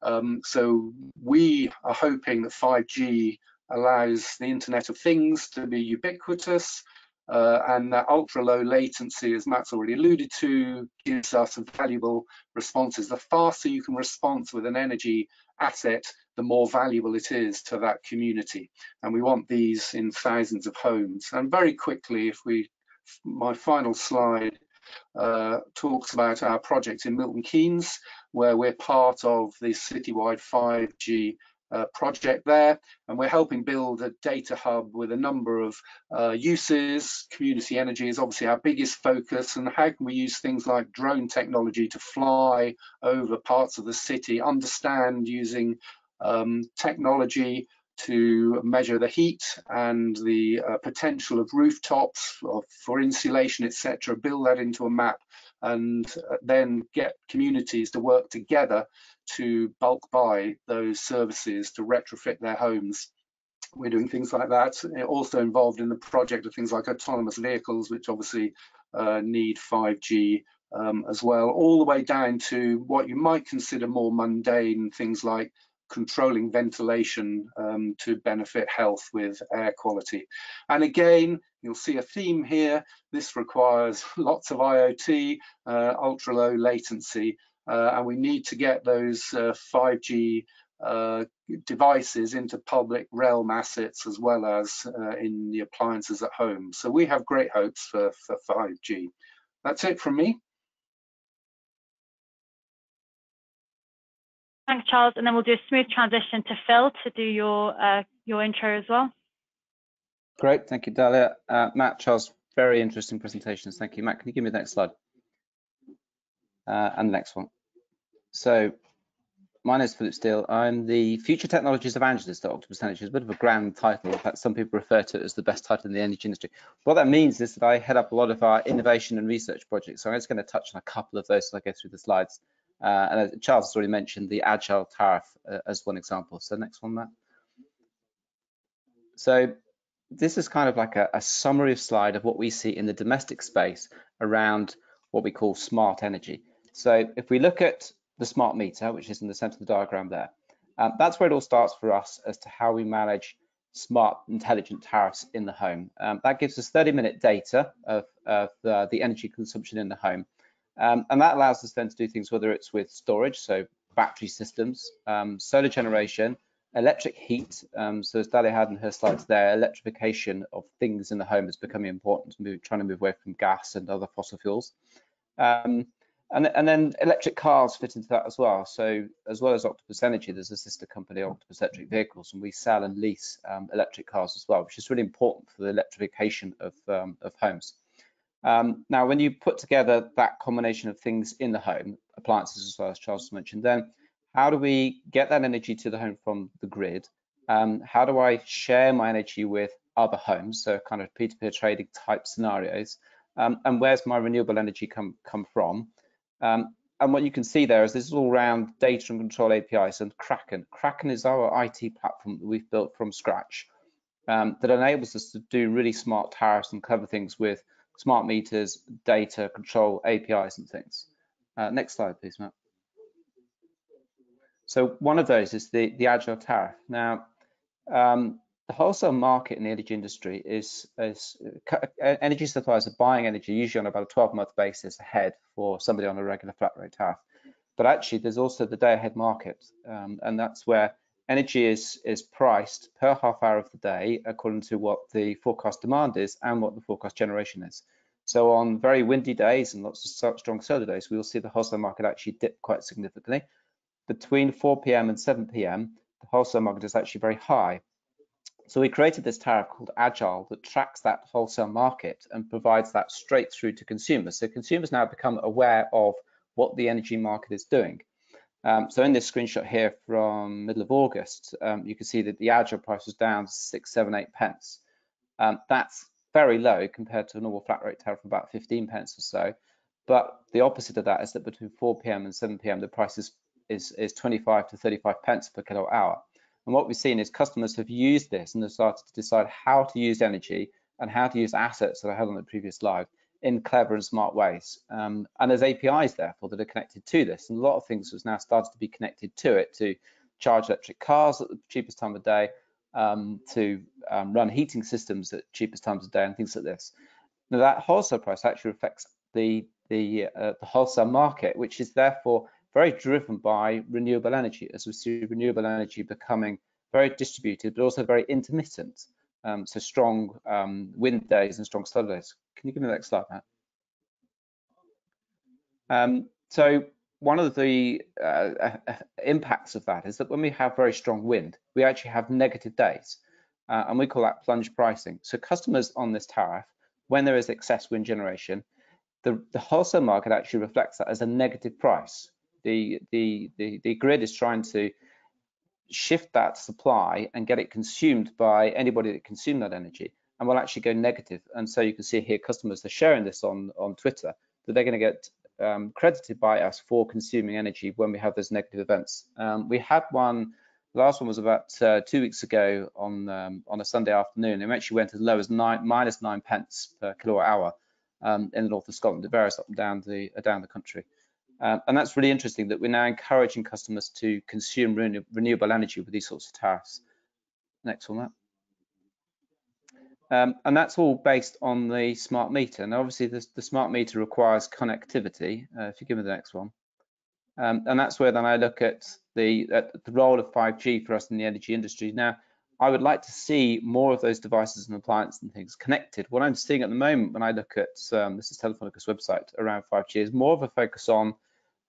um, so we are hoping that 5G allows the Internet of Things to be ubiquitous uh, and that ultra low latency, as Matt's already alluded to, gives us valuable responses. The faster you can respond with an energy asset, the more valuable it is to that community. And we want these in thousands of homes. And very quickly, if we, my final slide uh, talks about our project in Milton Keynes where we're part of the citywide 5G uh, project there, and we're helping build a data hub with a number of uh, uses. Community energy is obviously our biggest focus, and how can we use things like drone technology to fly over parts of the city, understand using um, technology to measure the heat and the uh, potential of rooftops for insulation, etc. Build that into a map and uh, then get communities to work together to bulk buy those services to retrofit their homes. We're doing things like that. Also involved in the project of things like autonomous vehicles, which obviously uh, need 5G um, as well, all the way down to what you might consider more mundane things like controlling ventilation um, to benefit health with air quality. And again, you'll see a theme here. This requires <laughs> lots of IoT, uh, ultra low latency, uh, and we need to get those uh, 5G uh, devices into public realm assets as well as uh, in the appliances at home. So we have great hopes for, for 5G. That's it from me. Thanks, Charles. And then we'll do a smooth transition to Phil to do your uh, your intro as well. Great, thank you, Dalia. Uh, Matt, Charles, very interesting presentations. Thank you. Matt, can you give me the next slide? Uh, and the next one. So, my name is Philip Steele. I'm the Future Technologies Evangelist at Octopus Energy. It's a bit of a grand title. In fact, some people refer to it as the best title in the energy industry. What that means is that I head up a lot of our innovation and research projects. So I'm just going to touch on a couple of those as I go through the slides. Uh, and Charles has already mentioned the agile tariff uh, as one example. So next one, Matt. So this is kind of like a, a, summary slide of what we see in the domestic space around what we call smart energy. So if we look at the smart meter, which is in the center of the diagram there, um, that's where it all starts for us as to how we manage smart intelligent tariffs in the home. Um, that gives us 30 minute data of, of uh, the energy consumption in the home. Um, and that allows us then to do things, whether it's with storage, so battery systems, um, solar generation, electric heat. Um, so as Dalia had in her slides there, electrification of things in the home is becoming important, move, trying to move away from gas and other fossil fuels. Um, and, and, then electric cars fit into that as well. So as well as Octopus Energy, there's a sister company, Octopus Electric Vehicles, and we sell and lease um, electric cars as well, which is really important for the electrification of, um, of homes. Um, now, when you put together that combination of things in the home, appliances as well as Charles mentioned, then how do we get that energy to the home from the grid? Um, how do I share my energy with other homes? So kind of peer-to-peer -peer trading type scenarios. Um, and where's my renewable energy come come from? Um, and what you can see there is this is all around data and control APIs and Kraken. Kraken is our IT platform that we've built from scratch um, that enables us to do really smart tariffs and clever things with smart meters, data, control, APIs and things. Uh, next slide, please, Matt. So one of those is the, the Agile tariff. Now, um, the wholesale market in the energy industry is, is uh, energy suppliers are buying energy usually on about a 12 month basis ahead for somebody on a regular flat rate tariff. But actually, there's also the day ahead market, um, and that's where energy is is priced per half hour of the day according to what the forecast demand is and what the forecast generation is. So on very windy days and lots of strong solar days, we will see the wholesale market actually dip quite significantly. Between 4 p.m. and 7 p.m., the wholesale market is actually very high. So we created this tariff called Agile that tracks that wholesale market and provides that straight through to consumers. So consumers now become aware of what the energy market is doing. Um, so in this screenshot here from middle of August, um, you can see that the Agile price was down six, seven, eight pence. Um, that's very low compared to a normal flat rate tariff of about 15 pence or so. But the opposite of that is that between 4 p.m. and 7 p.m. the price is, is, is 25 to 35 pence per kilowatt hour. And what we've seen is customers have used this and have started to decide how to use energy and how to use assets that I had on the previous slide in clever and smart ways. Um, and there's APIs, therefore, that are connected to this. And a lot of things has now started to be connected to it to charge electric cars at the cheapest time of day, um, to um, run heating systems at cheapest times of day and things like this. Now that wholesale price actually affects the the, uh, the wholesale market, which is therefore very driven by renewable energy, as we see renewable energy becoming very distributed, but also very intermittent. Um, so strong um, wind days and strong solar days. Can you give me the next slide, Matt? Um, so one of the uh, <laughs> impacts of that is that when we have very strong wind, we actually have negative days, uh, and we call that plunge pricing. So customers on this tariff, when there is excess wind generation, the, the wholesale market actually reflects that as a negative price. The, the, the, the grid is trying to shift that supply and get it consumed by anybody that consume that energy and will actually go negative. And so you can see here customers are sharing this on, on Twitter that they're going to get um, credited by us for consuming energy when we have those negative events. Um, we had one, the last one was about uh, two weeks ago on um, on a Sunday afternoon. It actually went as low as nine, minus nine pence per kilowatt hour um, in the north of Scotland. It varies up and down the uh, down the country. Um, and that's really interesting that we're now encouraging customers to consume renew renewable energy with these sorts of tariffs. Next one, that. Um, and that's all based on the smart meter. Now, obviously, the smart meter requires connectivity. Uh, if you give me the next one. Um, and that's where then I look at the, at the role of 5G for us in the energy industry. Now, I would like to see more of those devices and appliances and things connected. What I'm seeing at the moment when I look at, um, this is Telefónica's website around 5G, is more of a focus on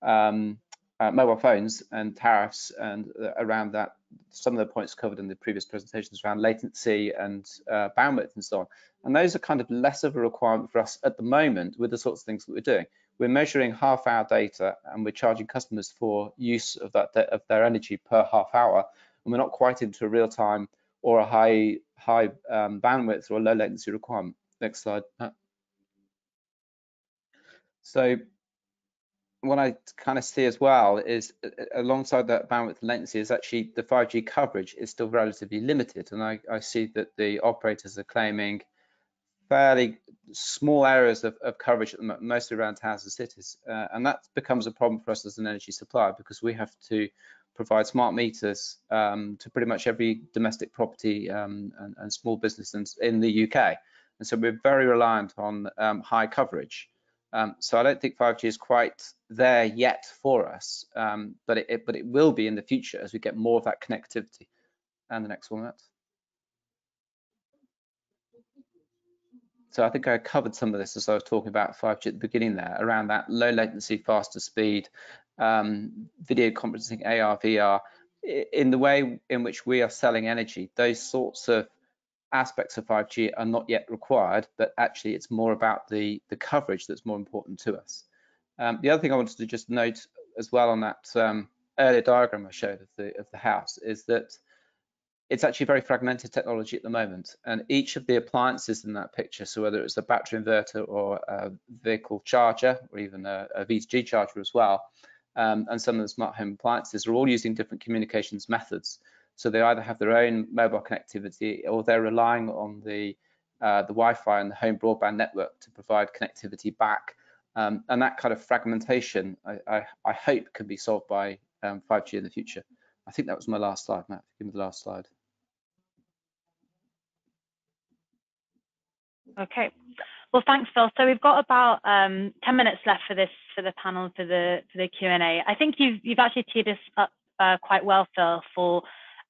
um, uh, mobile phones and tariffs and uh, around that some of the points covered in the previous presentations around latency and uh, bandwidth and so on. And those are kind of less of a requirement for us at the moment with the sorts of things that we're doing. We're measuring half hour data and we're charging customers for use of that of their energy per half hour. And we're not quite into a real time or a high high um, bandwidth or a low latency requirement. Next slide so what I kind of see as well is uh, uh, alongside that bandwidth latency is actually the 5G coverage is still relatively limited. And I, I see that the operators are claiming fairly small areas of, of coverage, mostly around towns and cities. Uh, and that becomes a problem for us as an energy supplier because we have to provide smart meters um, to pretty much every domestic property um, and, and, small business in, in, the UK. And so we're very reliant on um, high coverage. Um, so I don't think 5G is quite there yet for us, um, but it, it, but it will be in the future as we get more of that connectivity. And the next one, Matt. So I think I covered some of this as I was talking about 5G at the beginning there, around that low latency, faster speed, um, video conferencing, AR, VR, in the way in which we are selling energy, those sorts of aspects of 5G are not yet required, but actually it's more about the, the coverage that's more important to us. Um, the other thing I wanted to just note as well on that um, earlier diagram I showed of the, of the house is that it's actually very fragmented technology at the moment. And each of the appliances in that picture, so whether it's a battery inverter or a vehicle charger or even a, a V2G charger as well, um, and some of the smart home appliances are all using different communications methods. So they either have their own mobile connectivity or they're relying on the uh, the Wi-Fi and the home broadband network to provide connectivity back. Um, and that kind of fragmentation, I, I, I hope, can be solved by um, 5G in the future. I think that was my last slide, Matt. Give me the last slide. Okay. Well, thanks, Phil. So we've got about um, 10 minutes left for this for the panel for the for the Q&A. I think you've you've actually teed us up uh, quite well, Phil, for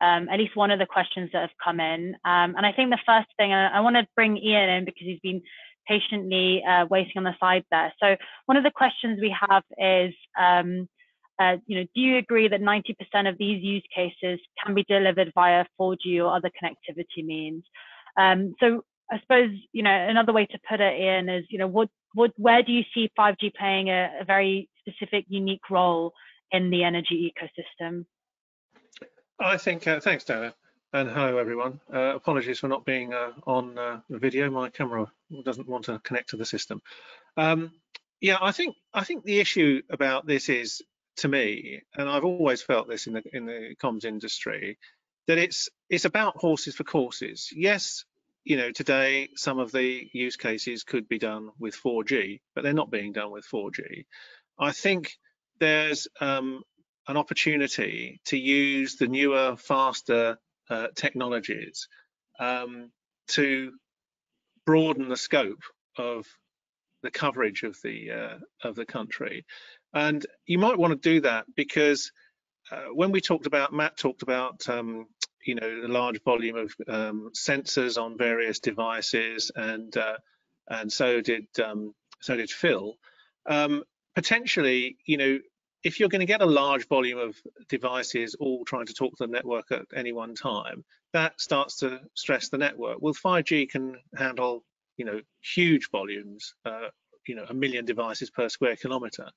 um, at least one of the questions that have come in. Um, and I think the first thing I, I want to bring Ian in because he's been patiently uh, waiting on the side there. So one of the questions we have is, um, uh, you know, do you agree that 90% of these use cases can be delivered via 4G or other connectivity means? Um, so I suppose, you know, another way to put it in is, you know, what, what, where do you see 5G playing a, a very specific, unique role in the energy ecosystem? I think, uh, thanks, Dana. And hello, everyone. Uh, apologies for not being uh, on uh, the video. My camera doesn't want to connect to the system. Um, yeah, I think I think the issue about this is, to me, and I've always felt this in the in the comms industry, that it's it's about horses for courses. Yes, you know, today some of the use cases could be done with 4G, but they're not being done with 4G. I think there's um, an opportunity to use the newer, faster uh, technologies um, to broaden the scope of the coverage of the uh, of the country. And you might want to do that because uh, when we talked about, Matt talked about um, you know the large volume of um, sensors on various devices, and uh, and so did um, so did Phil. Um, potentially, you know, if you're going to get a large volume of devices all trying to talk to the network at any one time, that starts to stress the network. Well, 5G can handle you know huge volumes, uh, you know, a million devices per square kilometre.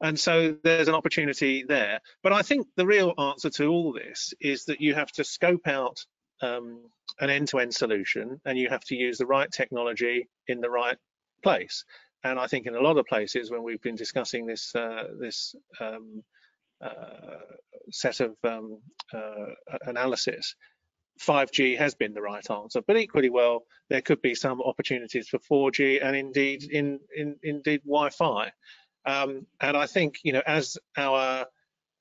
And so there's an opportunity there. But I think the real answer to all this is that you have to scope out um, an end-to-end -end solution and you have to use the right technology in the right place. And I think in a lot of places when we've been discussing this uh, this um, uh, set of um, uh, analysis, 5G has been the right answer, but equally well, there could be some opportunities for 4G and indeed in, in indeed Wi-Fi. Um, and I think, you know, as our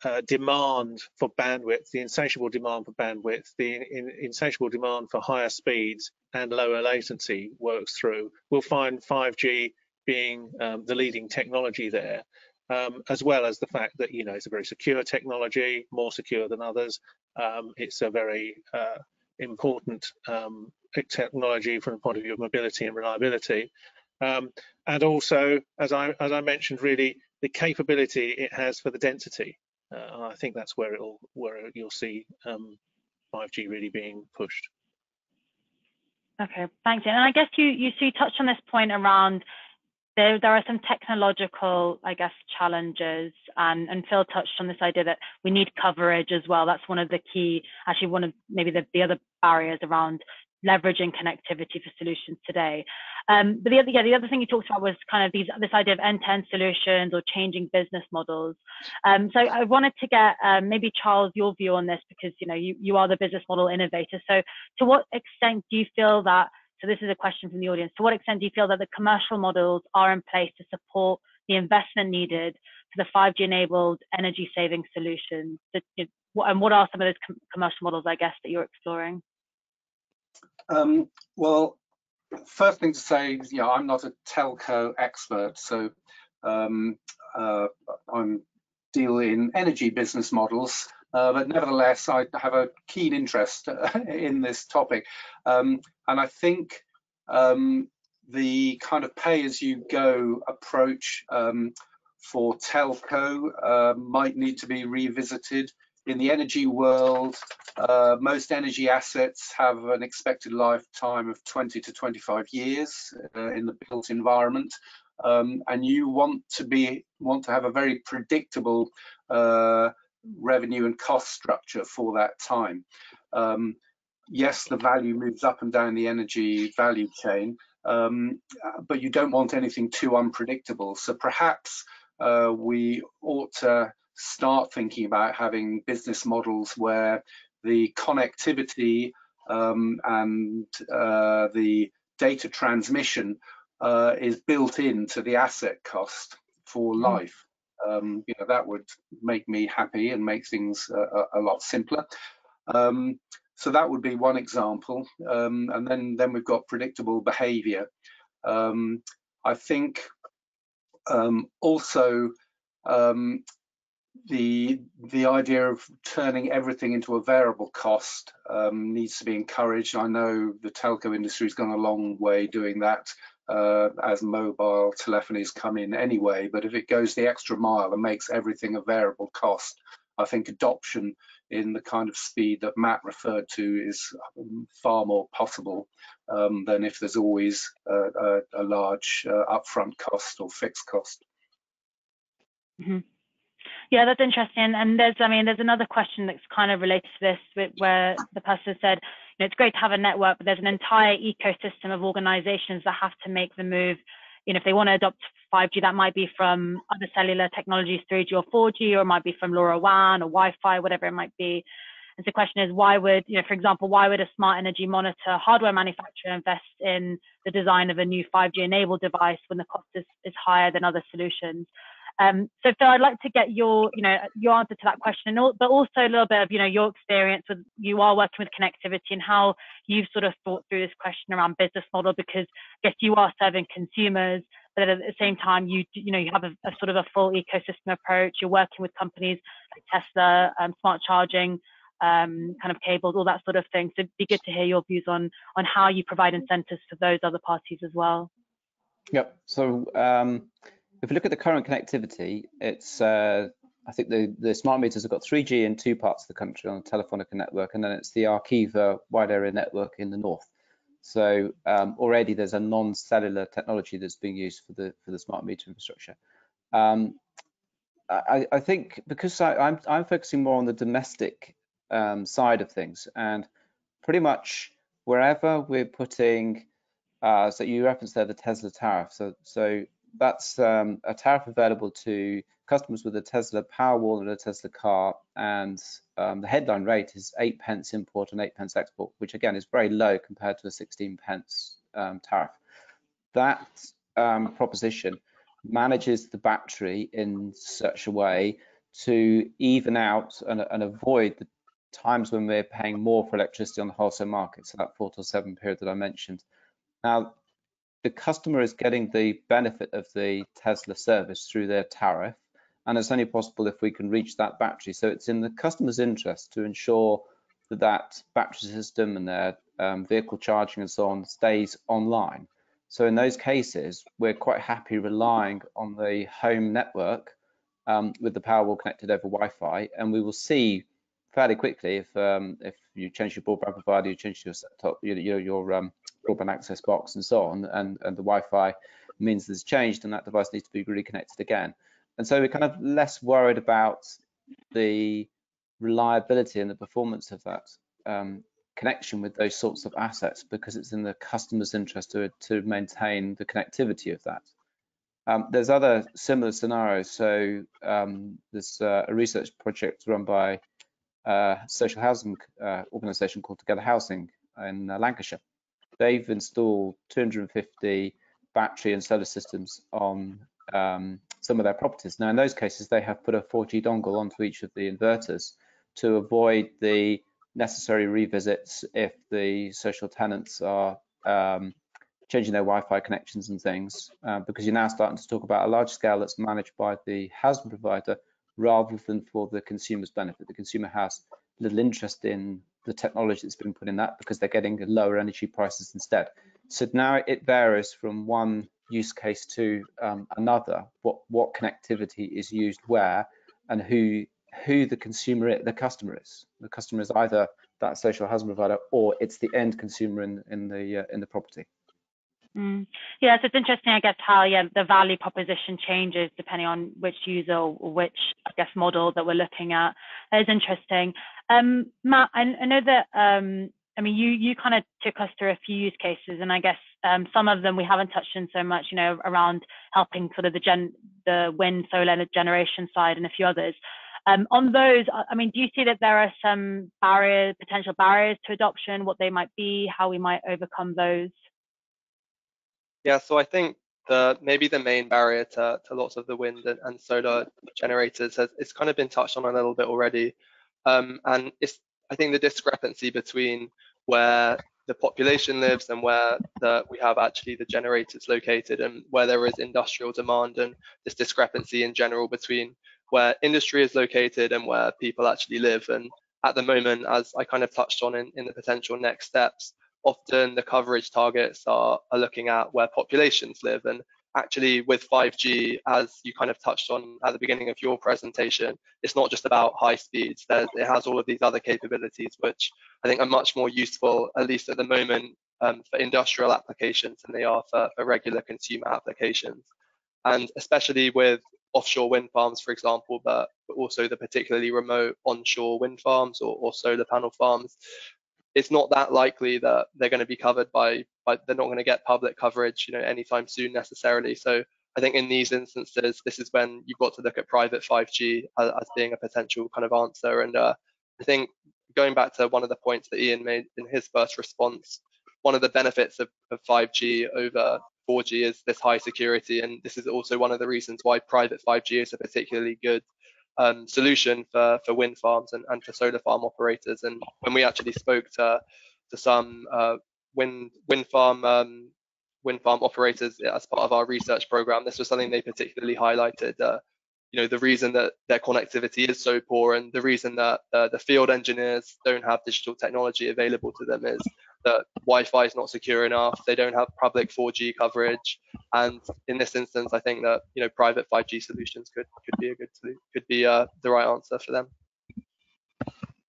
uh, demand for bandwidth, the insatiable demand for bandwidth, the in, insatiable demand for higher speeds and lower latency works through, we'll find 5G being um, the leading technology there, um, as well as the fact that, you know, it's a very secure technology, more secure than others. Um, it's a very uh, important um, technology from the point of view of mobility and reliability. Um, and also, as I, as I mentioned, really the capability it has for the density. Uh, I think that's where it'll where you'll see um, 5G really being pushed. Okay, thanks. And I guess you you so you touched on this point around there there are some technological, I guess, challenges, and and Phil touched on this idea that we need coverage as well. That's one of the key, actually, one of maybe the the other barriers around leveraging connectivity for solutions today. Um, but the other, yeah, the other thing you talked about was kind of these, this idea of end-to-end solutions or changing business models. Um, so I wanted to get um, maybe Charles your view on this because you know you you are the business model innovator. So to what extent do you feel that? So this is a question from the audience. To what extent do you feel that the commercial models are in place to support the investment needed for the 5G-enabled energy-saving solutions? And what are some of those commercial models, I guess, that you're exploring? Um, well, first thing to say is, you know, I'm not a telco expert, so um, uh, I'm deal in energy business models, uh, but nevertheless, I have a keen interest <laughs> in this topic, um, and I think um, the kind of pay-as-you-go approach um, for telco uh, might need to be revisited in the energy world, uh, most energy assets have an expected lifetime of 20 to 25 years uh, in the built environment. Um, and you want to be want to have a very predictable uh, revenue and cost structure for that time. Um, yes, the value moves up and down the energy value chain, um, but you don't want anything too unpredictable. So perhaps uh, we ought to start thinking about having business models where the connectivity um, and uh, the data transmission uh, is built into the asset cost for hmm. life. Um, you know that would make me happy and make things a, a lot simpler. Um, so that would be one example, um, and then then we've got predictable behaviour. Um, I think um, also um, the the idea of turning everything into a variable cost um, needs to be encouraged. I know the telco industry has gone a long way doing that uh, as mobile telephonies come in anyway. But if it goes the extra mile and makes everything a variable cost, I think adoption in the kind of speed that Matt referred to is um, far more possible um, than if there's always a, a, a large uh, upfront cost or fixed cost. Mm -hmm. Yeah, that's interesting. And there's, I mean, there's another question that's kind of related to this, where the person said, know, it's great to have a network, but there's an entire ecosystem of organizations that have to make the move. You know, if they want to adopt 5G, that might be from other cellular technologies, 3G or 4G, or it might be from LoRaWAN or Wi-Fi, whatever it might be. And so the question is, why would, you know, for example, why would a smart energy monitor hardware manufacturer invest in the design of a new 5G enabled device when the cost is, is higher than other solutions? Um, so Phil, I'd like to get your, you know, your answer to that question, but also a little bit of, you know, your experience with you are working with connectivity and how you've sort of thought through this question around business model because I guess you are serving consumers, but at the same time you, you know, you have a, a sort of a full ecosystem approach. You're working with companies like Tesla, um, smart charging, um, kind of cables, all that sort of thing. So it'd be good to hear your views on on how you provide incentives for those other parties as well. Yep. So um, if we look at the current connectivity, it's uh, I think the, the smart meters have got 3G in two parts of the country on the Telefonica network, and then it's the Arqiva wide area network in the north. So um, already there's a non-cellular technology that's being used for the for the smart meter infrastructure. Um, I, I, think because I, am I'm, I'm focusing more on the domestic um, side of things, and pretty much wherever we're putting, uh, so you referenced there the Tesla tariff. So so that's um, a tariff available to customers with a Tesla Powerwall and a Tesla car, and um, the headline rate is eight pence import and eight pence export, which again is very low compared to a 16 pence um, tariff. That um, proposition manages the battery in such a way to even out and, and, avoid the times when we're paying more for electricity on the wholesale market, so that four to seven period that I mentioned. Now, the customer is getting the benefit of the Tesla service through their tariff, and it's only possible if we can reach that battery. So it's in the customer's interest to ensure that that battery system and their um, vehicle charging and so on stays online. So in those cases, we're quite happy relying on the home network um, with the Powerwall connected over Wi-Fi, and we will see fairly quickly if um, if you change your broadband provider, you change your set top, your your, your um, broadband access box and so on, and, and the Wi-Fi means there's changed and that device needs to be reconnected again. And so we're kind of less worried about the reliability and the performance of that um, connection with those sorts of assets because it's in the customer's interest to, to maintain the connectivity of that. Um, there's other similar scenarios. So um, there's uh, a research project run by a uh, social housing uh, organisation called Together Housing in uh, Lancashire, they've installed 250 battery and solar systems on um, some of their properties. Now, in those cases, they have put a 4G dongle onto each of the inverters to avoid the necessary revisits if the social tenants are um, changing their Wi-Fi connections and things, uh, because you're now starting to talk about a large scale that's managed by the housing provider rather than for the consumer's benefit. The consumer has little interest in the technology that's been put in that because they're getting lower energy prices instead. So now it varies from one use case to um, another, what, what connectivity is used where and who who the consumer the customer is. The customer is either that social housing provider or it's the end consumer in, in the uh, in the property. Mm. Yeah, so it's interesting, I guess, how yeah the value proposition changes depending on which user or which I guess model that we're looking at. that is interesting. Um, Matt, I, I know that um, I mean you you kind of took us through a few use cases, and I guess um, some of them we haven't touched on so much, you know, around helping sort of the gen the wind solar generation side and a few others. Um, on those, I mean, do you see that there are some barriers, potential barriers to adoption, what they might be, how we might overcome those? Yeah, so I think the maybe the main barrier to, to lots of the wind and, and solar generators has it's kind of been touched on a little bit already. Um, and it's I think the discrepancy between where the population lives and where the, we have actually the generators located and where there is industrial demand and this discrepancy in general between where industry is located and where people actually live. And at the moment, as I kind of touched on in, in the potential next steps, often the coverage targets are, are looking at where populations live. And actually with 5G, as you kind of touched on at the beginning of your presentation, it's not just about high speeds. There's, it has all of these other capabilities, which I think are much more useful, at least at the moment, um, for industrial applications than they are for, for regular consumer applications. And especially with offshore wind farms, for example, but, also the particularly remote onshore wind farms or, or solar panel farms, it's not that likely that they're going to be covered by, by they're not going to get public coverage, you know, anytime soon necessarily. So I think in these instances, this is when you've got to look at private 5G as, as being a potential kind of answer. And uh, I think going back to one of the points that Ian made in his first response, one of the benefits of, of 5G over 4G is this high security, and this is also one of the reasons why private 5G is a particularly good um, solution for, for wind farms and, and for solar farm operators. And when we actually spoke to to some uh, wind wind farm um, wind farm operators as part of our research program, this was something they particularly highlighted. Uh, you know the reason that their connectivity is so poor and the reason that uh, the field engineers don't have digital technology available to them is that Wi-Fi is not secure enough. They don't have public 4G coverage, and in this instance, I think that you know private 5G solutions could could be a good could be uh, the right answer for them.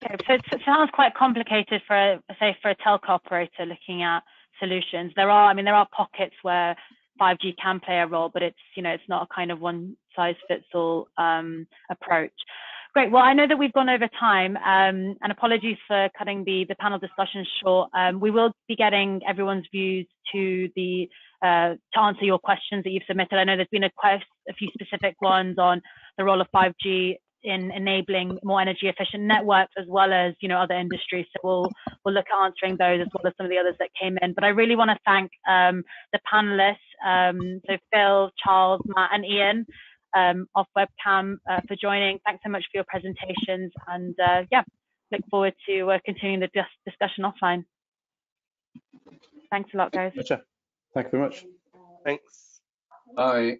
Okay, so it sounds quite complicated for a, say for a telco operator looking at solutions. There are, I mean, there are pockets where 5G can play a role, but it's you know it's not a kind of one size fits all um, approach. Great. Well, I know that we've gone over time, um, and apologies for cutting the, the panel discussion short. Um, we will be getting everyone's views to the uh, to answer your questions that you've submitted. I know there's been a, quite a few specific ones on the role of 5G in enabling more energy efficient networks as well as you know other industries. So we'll we'll look at answering those as well as some of the others that came in. But I really want to thank um, the panelists, um, so Phil, Charles, Matt, and Ian um, off webcam uh, for joining. Thanks so much for your presentations, and uh, yeah, look forward to uh, continuing the dis discussion offline. Thanks a lot, guys. Gotcha. Thank you very much. Thanks. Bye.